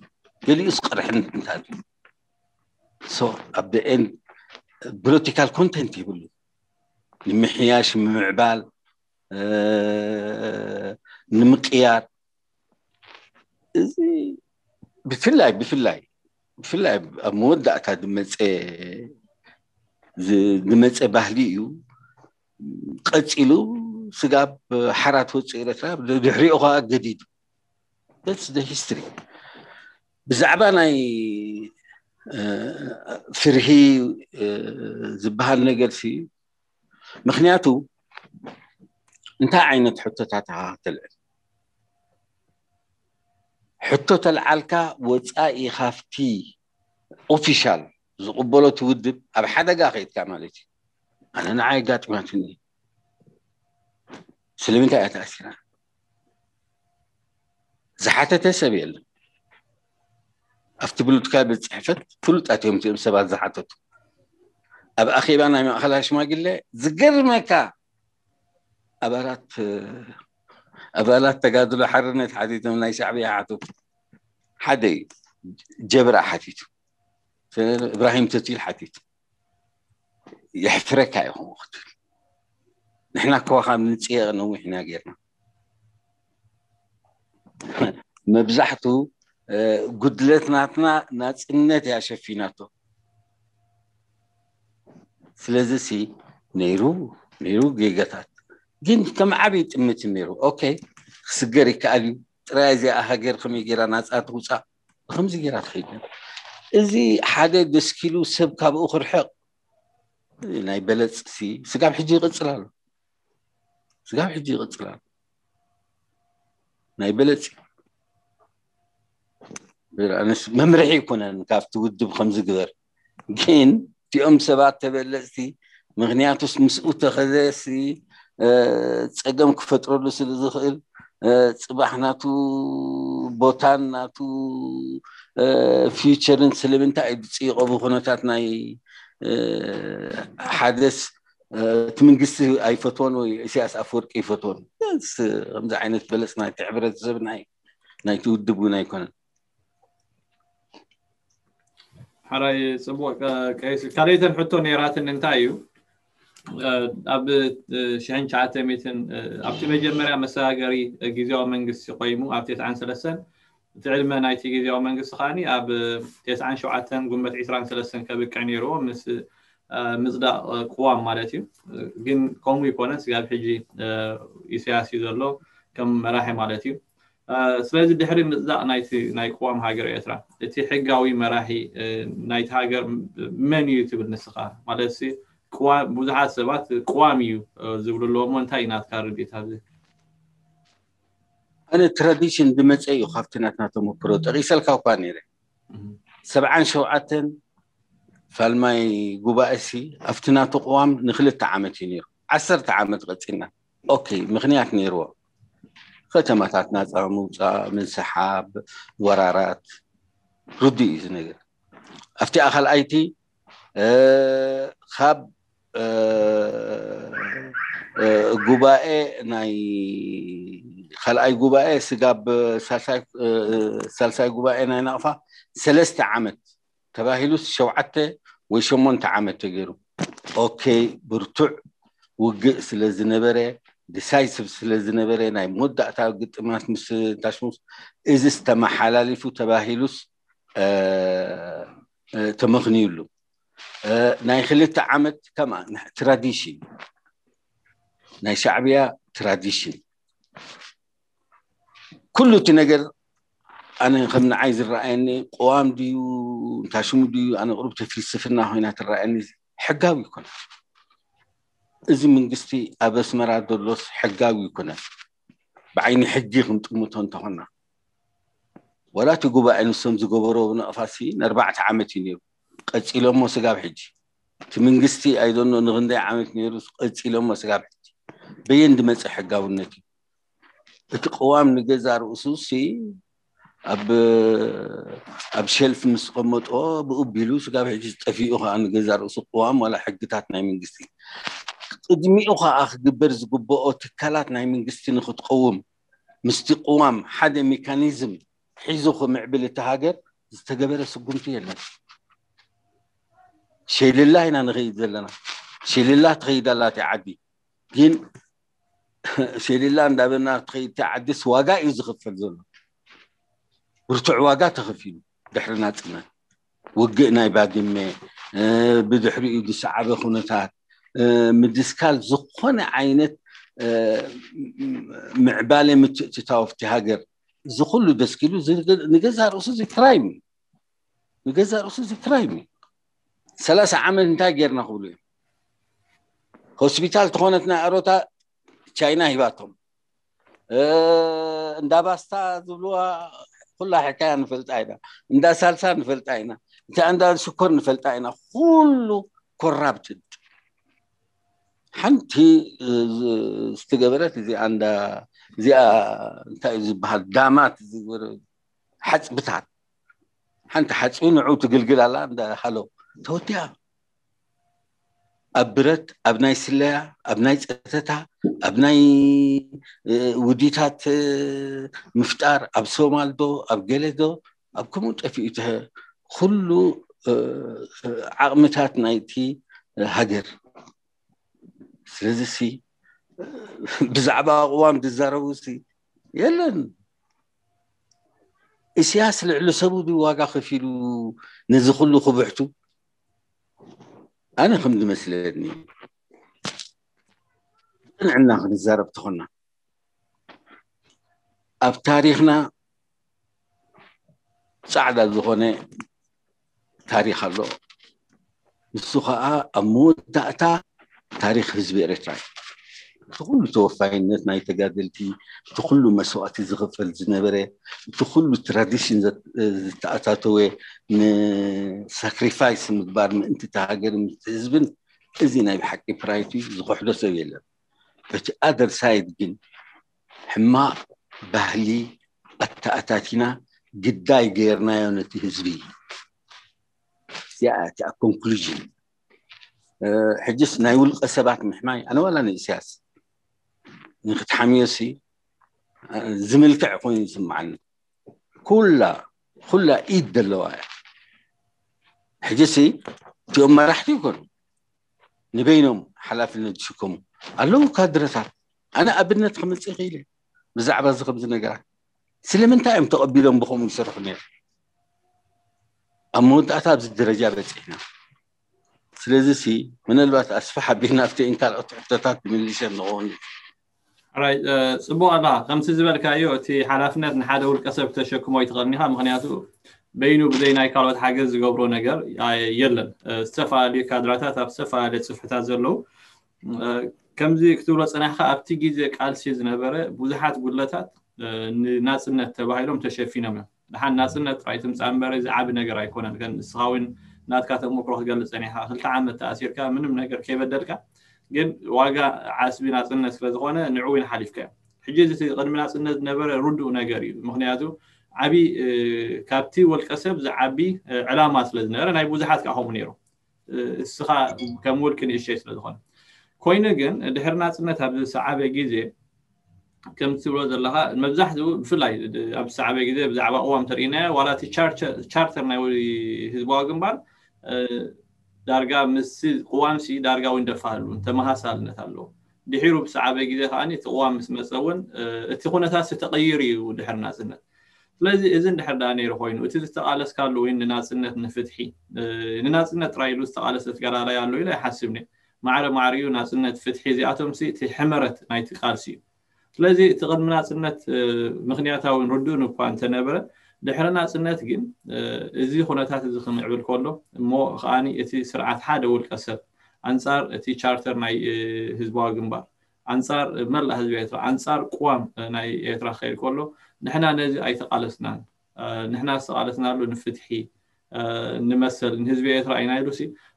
E: قلي إسقر حن مثلا سو أبدأين بلوتيكال كونتنت يقولوا نمحياش معبال آه، نمقيار. بفلاي بفلاي. ብፍላይ ኣብ መወዳእታ ድመፀ ዝመፀ ባህሊ እዩ ቀፂሉ ስጋብ ሓራት ወፅኢ ኤርትራ ድሕሪኡ ከዓ ገዲዱ ደስ ደ ሂስትሪ ብዛዕባ ናይ ፍርሂ ዝበሃል ነገር ሲ ምክንያቱ እንታይ ዓይነት ሕቶታት ሃ ተልዕል حتى تلعلك وتسعى خافتي أوفيشال زقبلو تودب أب حدا قاعد كمالتي أنا نعاي قاعد ما تني سلمت أنت أسرع زحته تسبيل أفتبل تكاب تحفت فلت أتيم تيم سبعة زحته أب أخي بنا ما خلاش ما قلة زقر مكا أبرات أه أبالات تقادل حرنت حديث من أي شعبي عاتو حدي جبرا حديث إبراهيم تطيل حديث. يحفرك يا وقت. نحنا كواخا منتيغ نوم حنا قيرنا. مبزحتو قدلتناتنا ناtsነት ያሸፊናቶ ስለዚ فلزسي نيرو نيرو جيجاتات ግን ከም ዓበይ ጥምት ነይሩ ኦኬ ክስገር ይከኣል እዩ ጥራይ እዚኣ ሃገር ከመይ ጌራ ናፃ ትውፃእ ከምዚ ጌራ ትኸይድ እዚ ሓደ ደስኪሉ ሰብ ካብኡ ክርሕቕ ናይ በለፅሲ ስጋብ ሕጂ ይቕፅል ኣሎ ስጋብ ሕጂ ይቕፅል ኣሎ ናይ በለፂ መምርሒ ይኮነን ካብቲ ውድብ ከምዝግበር ግን እቲኦም ሰባት ተበለፅቲ ምክንያቱስ ምስኡ ተኸዘሲ ፀገም ክፈጥረሉ ስለ ዝኽእል ፅባሕ ናቱ ቦታን ናቱ ፊቸርን ስለምንታይ እዩ ዝፅይቀቡ ኩነታት ናይ ሓደስ እቲ መንግስቲ ኣይፈትዎን ወይ እስያስ ኣፈወርቂ ይፈትዎን ከምዚ ዓይነት በለፅ ናይቲ ሕብረተሰብ ናይቲ ውድብ እውን ኣይኮነን
C: ሓራይ ፅቡቅ ቀይስ ካልኦተን ሕቶ ነይራትን እንታይ እዩ ኣብ ሽሕን ትሽዓተ ሚትን ኣብቲ መጀመርያ መሰጋገሪ ግዜያዊ መንግስቲ ኮይኑ ኣብ ቴስዓን ሰለስተን እቲ ዕድመ ናይቲ ግዜያዊ መንግስቲ ከዓኒ ኣብ ቴስዓን ሸውዓተን ጉንበት ዒስራን ሰለስተን ከብቅዕ ነይርዎ ምስ ምፅዳቅ ቅዋም ማለት እዩ ግን ከምኡ ይኮነን ስጋብ ሕጂ ኢሳያስ እዩ ዘሎ ከም መራሒ ማለት እዩ ስለዚ ድሕሪ ምፅዳቅ ናይቲ ናይ ቅዋም ሃገር ኤርትራ እቲ ሕጋዊ መራሒ ናይቲ ሃገር መን እዩ ትብል ንስኻ ማለት ብዙሓት ሰባት ቋሚ እዩ ዝብልለዎም እንታይ ናትካ ርድኢታ
E: ኣነ ትራዲሽን ብመፀ እዩ ካብቲ ናትና ተመክሮ ጠቂሰልካ እኳ ነይረ ሰብዓን ሸውዓተን ፋልማይ ጉባኤሲ ኣብቲ ናቱ ቅዋም ንክልተ ዓመት እዩ ነይሩ ዓሰርተ ዓመት ቀፂልና ኦኬ ምክንያት ነይርዎ ከተማታት ናፃ ምውፃእ ምንስሓብ ወራራት ርዲ እዩ እዚ ነገር ኣብቲ ኣካልኣይቲ ካብ ጉባኤ ናይ ካልኣይ ጉባኤ ስጋብ ሳልሳይ ጉባኤ ናይ ናቕፋ ሰለስተ ዓመት ተባሂሉስ ሸውዓተ ወይ ሸሞንተ ዓመት ተገይሩ ኦኬ ብርቱዕ ውግእ ስለ ዝነበረ ዲሳይሲቭ ስለ ዝነበረ ናይ መወዳእታ ግጥማት ምስ ታሽሙስ እዚ ዝተመሓላሊፉ ተባሂሉስ ተመኽንዩሉ آه، نايخلي تعمت كما تراديشن ناي شعبية تراديشن كل تنقر أنا خمن عايز الرأيني قوام ديو تاشم ديو أنا قرب تفلسفنا هنا الرأيني حقاوي يكون إذا من قصتي أبس مراد اللص حقاوي يكون بعيني حجي خمت أمتون تهنا ولا تقوبا أنسهم زقوبرو نقفاسي نربعة عامتي نيرو قتيلهم ما سجاب حجي. تمين قستي أيضاً نغندى عملت نيروس قتيلهم ما سجاب حجي. بين دمت حقا والنتي التقوام نجزار أسوسي أب أب شلف مسقمت أو بقبلو سجاب حجي تفيقه عن جزار أسوس قوام ولا حق تاتنا من قستي قدمي أخا أخ جبرز جبا أو تكلاتنا من قستي نخد قوم مستقوام حدا ميكانيزم حيزوخ معبل التهاجر استجبر سقمتي يلا شي لله إنا نغيد ዘለና شي لله تغيد الله تعدي ግን شي لله እንዳበልና تغيد تعدስ ዋጋ እዩ ዝኽፈል ዘሎ ብርቱዕ ዋጋ ተኸፊሉ ድሕሪ ናፅነት ውግእ ናይ ባግሜ ብድሕሪኡ ዝሰዓበ ኩነታት ምድስካል ዝኾነ ዓይነት ምዕባለ ምትእትታወፍቲ ሃገር እዚ ኩሉ ደስ ኪሉ ንገዛ ርእሱ እዚ ክራይም እዩ ንገዛ ርእሱ እዚ ክራይም እዩ سلاسة عمل انتاج غير نقولي هوسبيتال تخونتنا اروتا تشاينا هيباتهم آه، اندا باستا دولوا كل حكاية نفلت اينا اندا سالسا نفلت اينا انت اندا سكر نفلت اينا كله كرابتد حنتي آه، استقبلت زي عند زي آه، انت بهالدامات زي حتبتات حنت حتبين عوت قلقل على عند حلو. ተወዲኣ ኣብ ብረት ኣብ ናይ ስለያ ኣብ ናይ ፀተታ ኣብ ናይ ውዲታት ምፍጣር ኣብ ሶማል ዶ ኣብ ገለ ዶ ኣብ ከምኡ ጠፊኡ ኩሉ ዓቕምታት ናይቲ ሃገር ስለዚ ሲ ብዛዕባ ኣቕዋም ዝዛረቡ ሲ የለን እስያስ ልዕሊ ሰቡ ዋጋ ከፊሉ ነዚ ኩሉ ክብሕቱ أنا خمد مسلدني أنا عندنا خمد زارب تخلنا أب تاريخنا سعد الزخونة تاريخ الله. مستخاء أموت تأتى تاريخ حزب إريتريا. تخلو ተወፋይነት ናይ ተጋደልቲ ብትኩሉ መስዋእቲ ዝኽፈል ዝነበረ ብትኩሉ ትራዲሽን ዝተኣታተወ ንሳክሪፋይስ ምግባር ምእንቲ ተሃገር ምቲ ህዝብን እዚ ናይ ብሓቂ ፕራይት እዩ ዝኮሕዶ ሰብ የለን በቲ ኣደር ሳይድ ግን ሕማቅ ባህሊ ኣተኣታቲና ግዳይ ገይርናዮ ነቲ ህዝቢ እዚኣ እቲኣ ኮንክሉዥን ሕጅስ ናይ ውልቀ ሰባት ምሕማይ ኣነ ዋላ ንእስያስ نخت حميسي زمل تاع خويا يسمع عنه كلها كلها ايد دلوايا حجسي في ما راح تكون نبينهم حلاف نجسكم ألو كادرتا أنا ابن تخمس غيلي بزعبة زخمز نقرا سلم انت ام تقبل ام بخوم يسرحني امو انت اتاب زد درجة بتحنا سلزي سي من البات اسفحة بينا
C: في انكار اتحتتات من اللي شنغوني رايت صبو الله خمس زبالك ايو تي حلافنات نحدا ولك سب تشكمو يتغنيها مخنياتو በይኑ ብዘይናይ ካልኦት ሓገዝ ዝገብሮ ነገር የለን ዝተፈላለዩ ካድራታት ኣብ ዝተፈላለዩ ፅፍሕታት ዘለው ከምዚ ክትብሎ ፀናሕካ ኣብቲ ግዜ ቃልሲ ዝነበረ ብዙሓት ጉለታት ንናፅነት ተባሂሎም ተሸፊኖም እዮም ድሓን ናፅነት ጥራይ ትምፃእ እምበረ ዝዓብ ነገር ኣይኮነን ንስኻ እውን ናትካ ተመክሮ ክገልፅ ፀኒሕካ ክልተ ዓመት ተኣሲርካ ምንም ነገር ከይበደልካ ግን ዋጋ ዓስቢ ናፅነት ስለዝኮነ ንዕው ሓሊፍካ ሕጂ እዚ ቅድሚ ናፅነት ዝነበረ ርዱእ ነገር እዩ ምክንያቱ ዓብዪ ካብቲ ወልቀ ሰብ ዝዓቢ ዕላማ ስለዝነበረ ናይ ብዙሓት ከዓ ከምኡ ነይሩ እስኻ ከም ውልቂ ንእሸይ ስለዝኮነ ኮይኑ ግን ድሕሪ ናፅነት ኣብ ሰዓበ ግዜ ከም ትብሎ ዘለካ መብዛሕትኡ ብፍላይ ኣብ ሰዓበ ግዜ ብዛዕባ እዋም ተርእናዮ ዋላ እቲ ቻርተር ናይ ህዝባዊ ግንባር ዳርጋ ምስ ቅዋም ሲ ዳርጋ እውን ደፋሉ እንተመሃሳልነት ኣለዎ ድሒሩ ብሰዓበ ግዜ ከዓኒ እቲ ቅዋም ምስ መፀ እውን እቲ ኩነታት ተቀይር እዩ ድሕር ናፅነት ስለዚ እዚ እንድሕር ዳ ነይሩ ኮይኑ እቲ ዝተቃለስካሉ ወይ ንናፅነት ንፍትሒ ንናፅነት ጥራይ ኢሉ ዝተቃለሰ ተጋዳላይ ኣሎ ኢሉ ይሓስብ ኒ ማዕረ ማዕርዩ ናፅነት ፍትሒ እዚኣቶም እቲ ሕመረት ናይቲ ቃልሲ እዩ ስለዚ እቲ ቅድሚ ናፅነት ምክንያታውን ርዱእን እኳ እንተነበረ ድሕሪ ናፅነት ግን እዚ ኩነታት እዚ ክምዕብል ከሎ እሞ ከዓኒ እቲ ስርዓት ሓደ ውልቀ ሰብ ኣንፃር እቲ ቻርተር ናይ ህዝባዊ ግንባር ኣንፃር መላእ ህዝቢ ኤርትራ ኣንፃር ቅዋም ናይ ኤርትራ ክኸይድ ከሎ ንሕና ነዚ ኣይተቃለስናን ንሕና ዝተቃለስናሉ ንፍትሒ ንመሰል ንህዝቢ ኤርትራ ኢና ኢሉ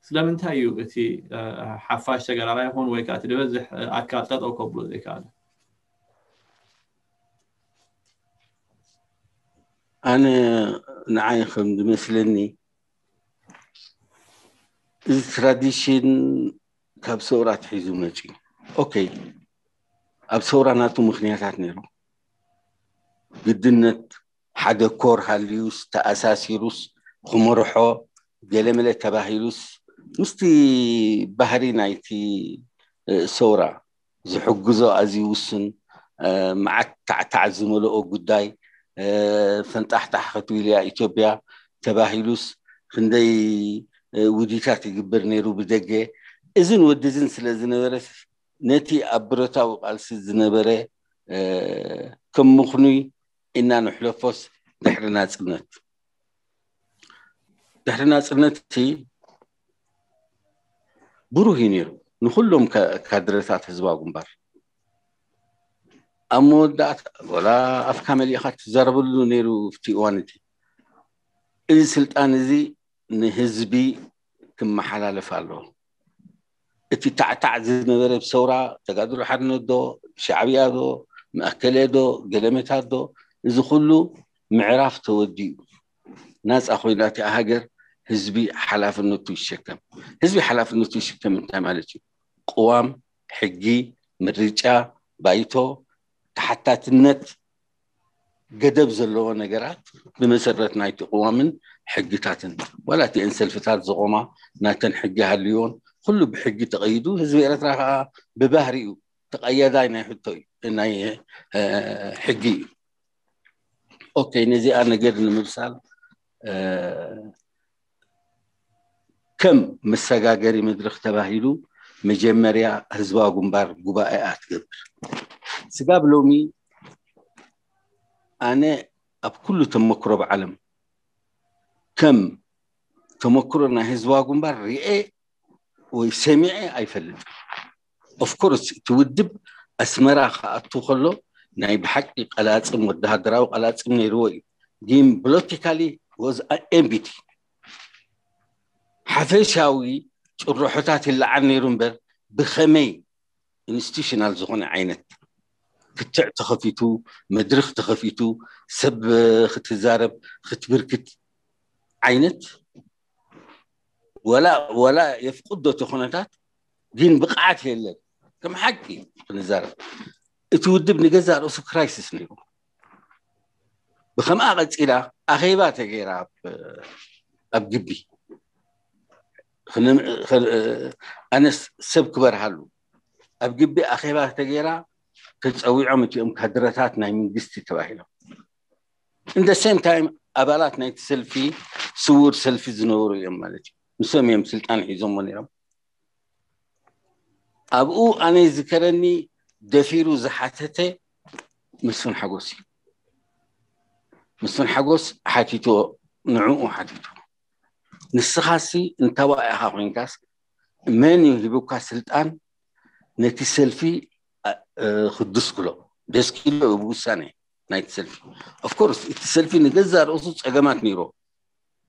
C: ስለምንታይ እዩ እቲ ሓፋሽ ተገዳላይ ይኹን ወይ ከዓ እቲ ዝበዝሕ ኣካል ጠጠው ከብሎ ዘይከኣለ
E: أنا نعايخم دمثلني تراديشن كاب صورة حيزو ماجي أوكي. أب صورة ناتو مخنياتات نيرو. قدنت حدا كور هاليوس تأساسي روس خمرحو جلملة تباهيلوس مستي بحري نايتي صورة زحق سورة. زحجزو أزيوسن آه، معك تعزملو قداي. ፈንጣሕታሕ ክትብል እያ ኢትዮጵያ ተባሂሉስ ክንደይ ውዲታት ይግበር ነይሩ ብደገ? እዝን ወዲዝን ስለ ዝነበረ ነቲ ኣብ ብረታዊ ቃልሲ ዝነበረ ከም ምኽኑይ ኢና ንሕለፎስ ድሕሪ ናፅነት ድሕሪ ናፅነት እቲ ብሩህ እዩ ነይሩ ንኩሎም ካድረታት ህዝባዊ ግንባር ኣብ መወዳእታ ወላ ኣፍካ መሊእካ ትዛረበሉ ነይሩ ኣብቲ እዋን እቲ እዚ ስልጣን እዚ ንህዝቢ ክመሓላለፍ ኣለዎ እቲ ታዕታዕ ዝነበረ ብሰውራ ተጋድሎ ሓድነት ዶ ሻዕብያ ዶ መእከሌ ዶ ገለመታት ዶ እዚ ኩሉ ምዕራፍ ተወዲኡ ናፃ ኮይና እቲ ሃገር ህዝቢ ሓላፍነቱ ይሸከም ህዝቢ ሓላፍነቱ ይሽከም እንታይ ማለት እዩ ቅዋም ሕጊ ምርጫ ባይቶ ተሓታትነት ገደብ ዘለዎ ነገራት ብመሰረት ናይቲ ቅዋምን ሕግታትን ዋላ እቲአን ሰልፍታት ዝቆማ ናተን ሕጊ ሃልዮን ኩሉ ብሕጊ ተቀይዱ ህዝቢ ኤረትራ ከዓ ብባህሪኡ ተቀየዳይ ናይ ሕቶ እዩ ናይ ሕጊ እዩ ኦኬ ነዚኣ ነገድ ንምብሳል ከም መሰጋገሪ መድረክ ተባሂሉ መጀመርያ ህዝባዊ ጉንባር ጉባኤ እያ ትገብር سقاب لومي أنا أبكل تمكر بعلم. كم تمكرنا هزواقم بريئة ويسمعي أي فلن of course تودب أسمرا خاتو خلو ناي بحقي قلاصم ودها دراو قلاصم نيروي. جيم بلوتيكالي was empty حفيشاوي الروحتات اللي عن نيرنبر بخمي. انستيشنال زغن عينت. كتع تخفيتو مدرخ تخفيتو سب خت زارب خت بركت عينت. ولا ولا يفقد دو تخونتات دين بقعت هلا كم حقي نزار تودب نجزار اوسو كرايسيس نيو. بخم اغت إلى اخيبات غير آب آب جبي. خنم خل... آه، أنا سب كبر حلو آب جبي اخيبات غيره ተፀዊዖም እቲኦም ካድረታት ናይ መንግስቲ ተባሂሎም። እንደ ሴም ታይም ኣባላት ናይቲ ሰልፊ ስውር ሰልፊ ዝነበሩ እዮም ማለት እዩ። ንሶም እዮም ስልጣን ሒዞሞ ነይሮም። ኣብኡ ኣነ ዝከረኒ ደፊሩ ዝሓተተ ምስፍን ሓጎስ እዩ። ምስፍን ሓጎስ ሓቲቶ ንዕኡ ሓቲቶ። ንስኻሲ እንተባኢኻ ኮንካስ መን እዩ ሂቡካ ስልጣን? ነቲ ሰልፊ ክድስክሎ ደስ ኪሎ ብውሳነ ናይቲ ሰልፊ ኣፍኮርስ እቲ ሰልፊ ንገዛ ርእሱ ፀገማት ነይሮ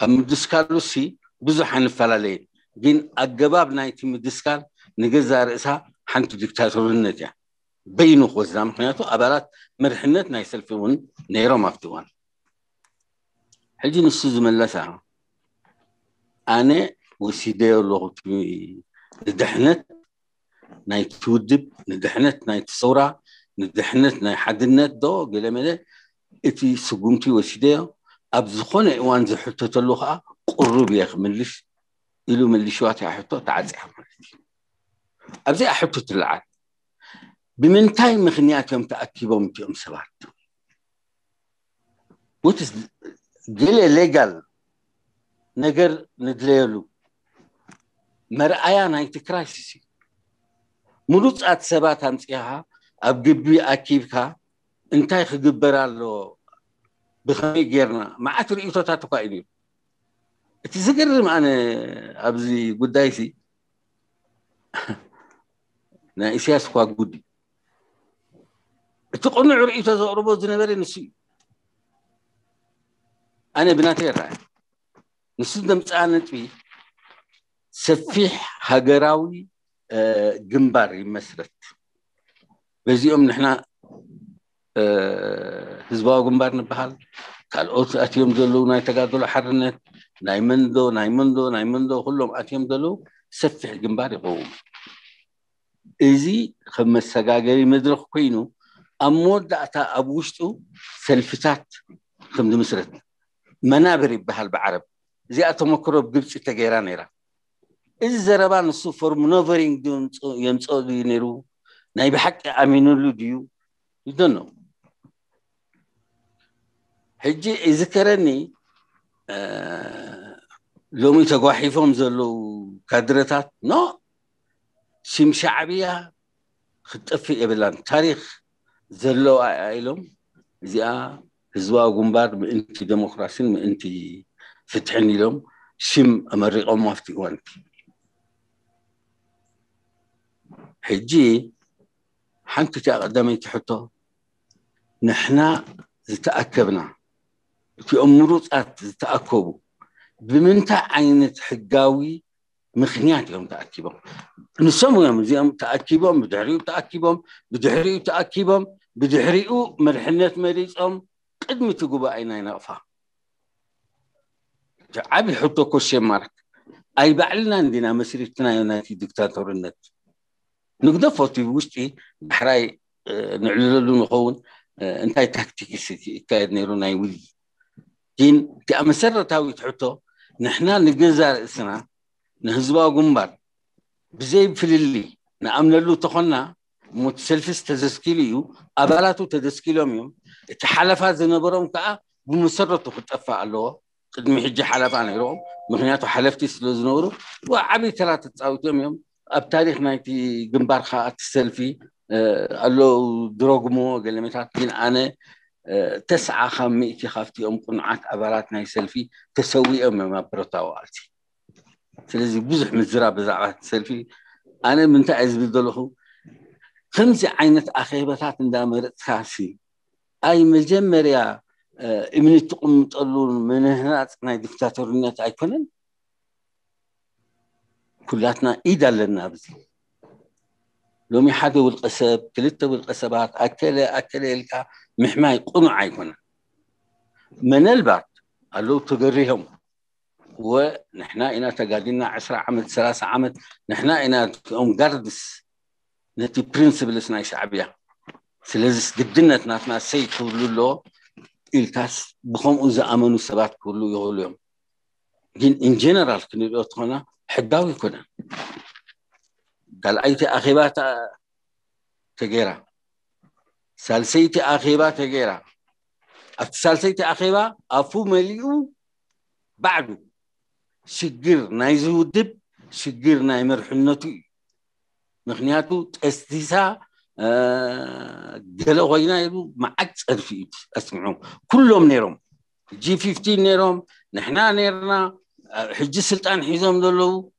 E: ኣብ ምድስካሉሲ ብዙሕ ኣይንፈላለየን ግን ኣገባብ ናይቲ ምድስካል ንገዛ ርእሳ ሓንቲ ዲክታተርነት እያ በይኑ ክወስዳ ምክንያቱ ኣባላት መድሕነት ናይ ሰልፊ እውን ነይሮም ኣብቲ እዋን ሕጂ ንሱ ዝመለሳ ኣነ ወሲደዮ ኣለኹ ድሕነት ناي تودب ندحنت ناي تصورة ندحنت ناي حدنت دو قيلة مالا إتي سقومتي وشديو أبزخون إيوان زي حتو تلوخا قرب ياخ ملش إلو ملش واتي أحطو تعزي أحمرتي أبزي أحطو تلعاد. بمن تاي مخنيات يوم تأكيبو متي أم سبات وتس قيلة ليقال نقر ندليلو. مرأيان هاي تكرايسي ምሉፃት ሰባት ኣንፂኻ ኣብ ግቢ ኣኪብካ እንታይ ክግበር ኣለዎ ብከመይ ጌርና መዓት ርእቶታት እኳ እዩ እቲ ዝገርም ኣነ ኣብዚ ጉዳይ ሲ ናይ እስያስ እኳ ጉድ እቲ ቁኑዕ ርእቶ ዘቕርቦ ዝነበረ ንሱ እዩ ኣነ ብናተይ ይረኣየ ንሱ ዘምፅኣ ነጥቢ ሰፊሕ ሃገራዊ ግንባር ይመስረት። በዚኦም ንሕና ህዝባዊ ግንባር ንበሃል። ካልኦት ኣትዮም ዘለዉ ናይ ተጋድሎ ሓርነት ናይ መንዶ ናይ መንዶ ናይ መንዶ ኩሎም ኣትዮም ዘለዉ ሰፊሕ ግንባር ይቀውሙ እዚ ከም መሰጋገሪ መድረክ ኮይኑ ኣብ መወዳእታ ኣብ ውሽጡ ሰልፍታት ከም ዝምስረት ይበሃል ብዓረብ። እዚኣ ተመክሮ ብግብፂ ተገይራ ነይራ እዚ ዘረባ ንሱ ፎርምኖቨሪንግ የምፀ እዩ ነይሩ ናይ ብሓቂ ኣሚኑሉ ድዩ ይደኖ ሕጂ ይዝከረኒ ሎሚ ተጓሒፎም ዘለው ካድረታት ኖ ሲም ሻዕብያ ክትጠፊእ የብላን ታሪክ ዘለዋ ኢሎም እዚኣ ህዝባዊ ጉንባር ምእንቲ ዴሞክራሲን ምእንቲ ፍትሕን ኢሎም ሽም ኣመሪቆም ኣብቲ እዋንቲ حجي حنك تقدمي تحطه نحنا تأكبنا في أمروز أت تأكبو بمنتع عينة حجاوي مخنيات يوم تأكبهم نسمو يوم زيهم تأكبهم بدحريو تأكبهم بدحريو تأكبهم بدحريو مرحنة مريضهم قدمة تقوبة أين أين أفا عبي حطو كل شيء مارك أي بعلنا عندنا مسيرتنا يوناتي دكتاتور النت نقدر فوتي وستي بحراي آه، نعلل له نخون آه، انت تكتيك كاد نيرو ناي ودي جين تي ام سر تاوي تحطو نحنا نجزر اسنا نهزوا قنبر. بزي فللي نعمل له تخنا متسلفس تزسكيليو أبالاتو تزسكيليوم يوم. تحالف هذا كأ بمسرته كتفع له قدمي حجه حلف على نيرو مخنياتو حلفتي سلوز نورو وعبي ثلاثة تاوي يوم. ኣብ ታሪክ ናይቲ ግንባር ከዓ እቲ ሰልፊ ኣለዉ ድረግሞ ገለሜታት ግን ኣነ ተስዓ ካብ ሚእቲ ካብቲኦም ቁኑዓት ኣባላት ናይ ሰልፊ ተሰዊኦም እዮም ኣብ ብረታዊ ቃልሲ ስለዚ ብዙሕ ምዝራብ ብዛዕባ ሰልፊ ኣነ ምንታይ እየ ዝብል ዘለኹ? ከምዚ ዓይነት ኣኼባታት እንዳመረፅካሲ ኣይ መጀመርያ እምኒ ትቕምጠሉ ምንህናፅ ናይ ዲክታቶርነት ኣይኮነን كلاتنا ايدلنا بزي لومي حدا والقصب كلتا والقصبات اكل اكل إلكا محماي قنع يكون من البات قالوا تقريهم. ونحن إنا تقادلنا عشرة عمد ثلاثة عمد نحن إنا أم قردس. نتي برنسبل اسنا شعبية. سلازس قدنت تناتنا سي كله له إلتاس بخم أنزا أمنوا سبات كله يغلو يوم جن إن جنرال كنيدو تخونا حداوی کنن قال أيت أخيبات تگیرا سلسیت أخيبات تگیرا السلسيت أخيبا أفو مليو بعده شجر نايزو دب شجر نايمر حنتي مخنياتو استيسا آه، قالوا غينا يلو ما عاد أسمعوا كلهم نيرهم جي 15 نيرهم نحنا نيرنا. حجي سلطان حزم دلو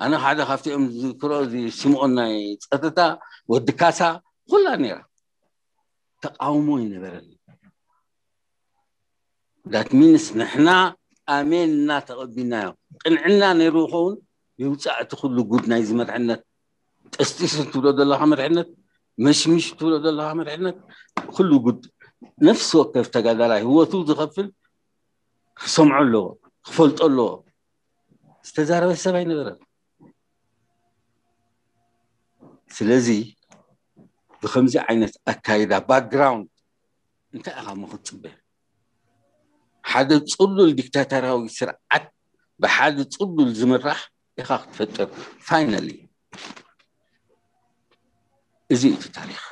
E: أنا هذا خفتي ام ذكرو زي سمعنا يتقطع ودكاسا كلا نير تقاومو ينبرل ذات مينس نحنا امين نا تقبلنا قنعنا نروحون يوصع تخل لقود نايز مرحنا تستيس تولد الله مرحنا مش مش تولد الله مرحنا كله قد نفسه كيف تقدر هو تو تغفل سمع له خفلت له ዝተዛረበ ሰብ ኣይነበረን ስለዚ ብከምዚ ዓይነት ኣካይዳ ባክግራውንድ እንታይ ኢኻ ምክትፅበ ሓደ ፅሉል ዲክታተራዊ ስርዓት ብሓደ ፅሉል ዝምራሕ ኢኻ ክትፈጥር ፋይናሊ እዚ እቲ ታሪክ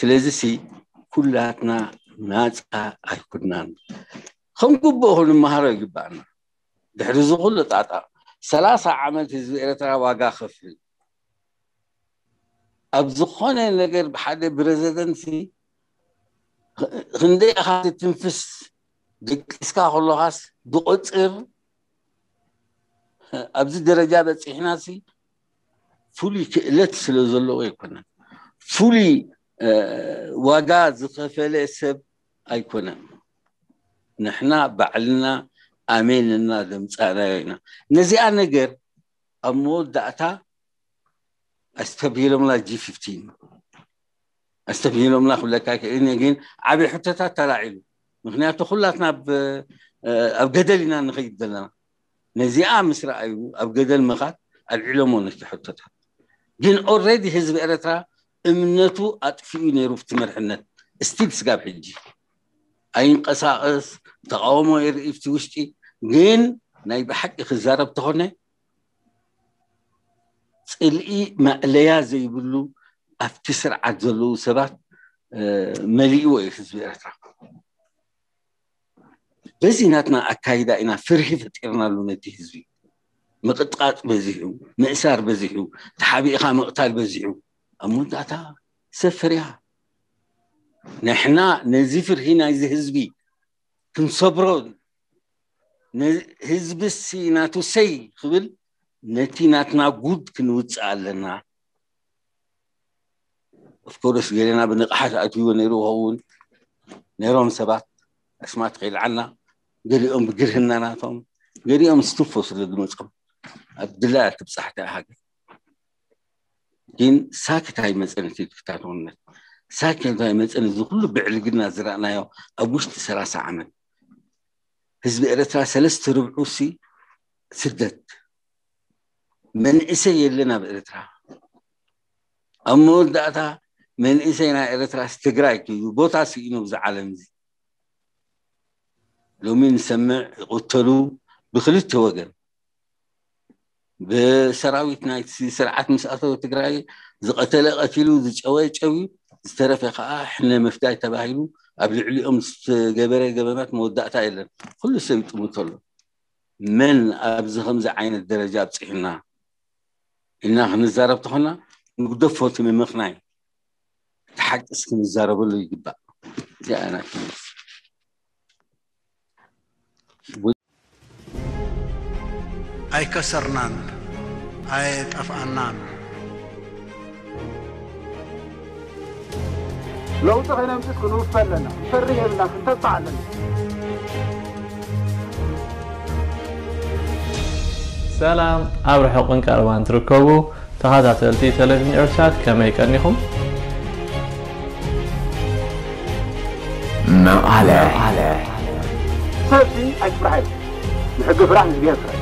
E: ስለዚ ሲ ኩላትና ናፃ ኣይኩድናን ከምግብኦ ክንመሃሮ ይግባአና دحر زغل طاطا 30 عملت ህዝቢ ኤርትራ ዋጋ ከፍል ኣብ ዝኾነ ነገር ብሓደ ፕረዚደንሲ ክንደይ ኢኻ ትትንፍስ ደቂስካ ከለኻስ ብቁፅር ኣብዚ ደረጃ በፂሕና ሲ ፍሉይ ክእለት ስለ ዘለዎ ኣይኮነን ፍሉይ ዋጋ ዝከፈለ ሰብ ኣይኮነን ንሕና ባዕልና آمين النادم تعرينا نزي أنا غير أمود دعتا أستبيلهم لا جي 15 أستبيلهم لا خلا كاك إن يجين عبي حتى تطلعين مخنيا تخلاتنا ب أب قدلنا نغيد لنا نزي آم مصر أيو أب قدل مخات العلوم ونفتح حتتها جين أوريدي حزب إرترا إمنتو أطفئني رفت مرحنة استيبس قاب حجي أين قصائص تقاومو إرئي في توشتي ግን ናይ ብሓቂ ክዛረብ ተኾነ ፅልኢ ማእለያ ዘይብሉ ኣብቲ ስርዓት ዘለዉ ሰባት መሊእዎ እዩ ህዝቢ ኤርትራ በዚ ናትና ኣካይዳ ኢና ፍርሂ ፈጢርናሉ ነቲ ህዝቢ ምቕጥቃጥ በዚሑ ምእሳር በዚሑ ተሓቢእኻ ምቕታል በዚሑ ኣብ መወዳእታ ሰብ ፈሪሃ ንሕና ነዚ ፍርሂ ናይዚ ህዝቢ ክንሰብሮ ንህዝብሲ ናትሰይ ክብል ነቲ ናትና ጉድ ክንውፅእ ኣለና ኦፍኮርስ ገለና ብንቕሓት ኣትዎ ነይሩዎ እውን ነይሮም ሰባት ኣስማት ከይልዓልና ገሊኦም ብግርህናናቶም ገሊኦም ስትፎ ስለ ግመፆም ኣብድላይ ኣትብፃሕቲ ሃገር ግን ሳክታይ መፀነት ትክታት ውነት ሳክታይ መፀነት ዝኩሉ ብዕልግና ዝረእናዮ ኣብ ውሽጢ ሰላሳ ዓመት حزب إرتا سلست ربعوسي سردت من إسي لنا بإرتا أمور داتا من إسينا إرتا استقرأي كي يبوتا سيئنو بزعالم زي لو مين سمع قتلو بخلط توقن بسراويتنا سرعات مسأطة وتقرأي زي قتل قتلو زي قوي قوي زي إحنا مفتاح تباهيلو قبل عليهم جبرة جبرات مودعت عليهم كل شيء تمثل من أبز خمسة عين الدرجات إحنا إننا نزارب تخلنا نقدفه تمي مخناي. تحت اسك نزارب اللي يجب يا أنا أي
A: كسرنان أي
B: أفعنان لو تغينا مسكو نوفر لنا نفرغ سلام.
C: أبرا حقن كاروان تركوبو. تهذا تلتي تلفين إرشاد كما نعم،
F: يكرنيكم
B: ما على على سيفتي أكبر حاجة نحق فرح نبيه فرح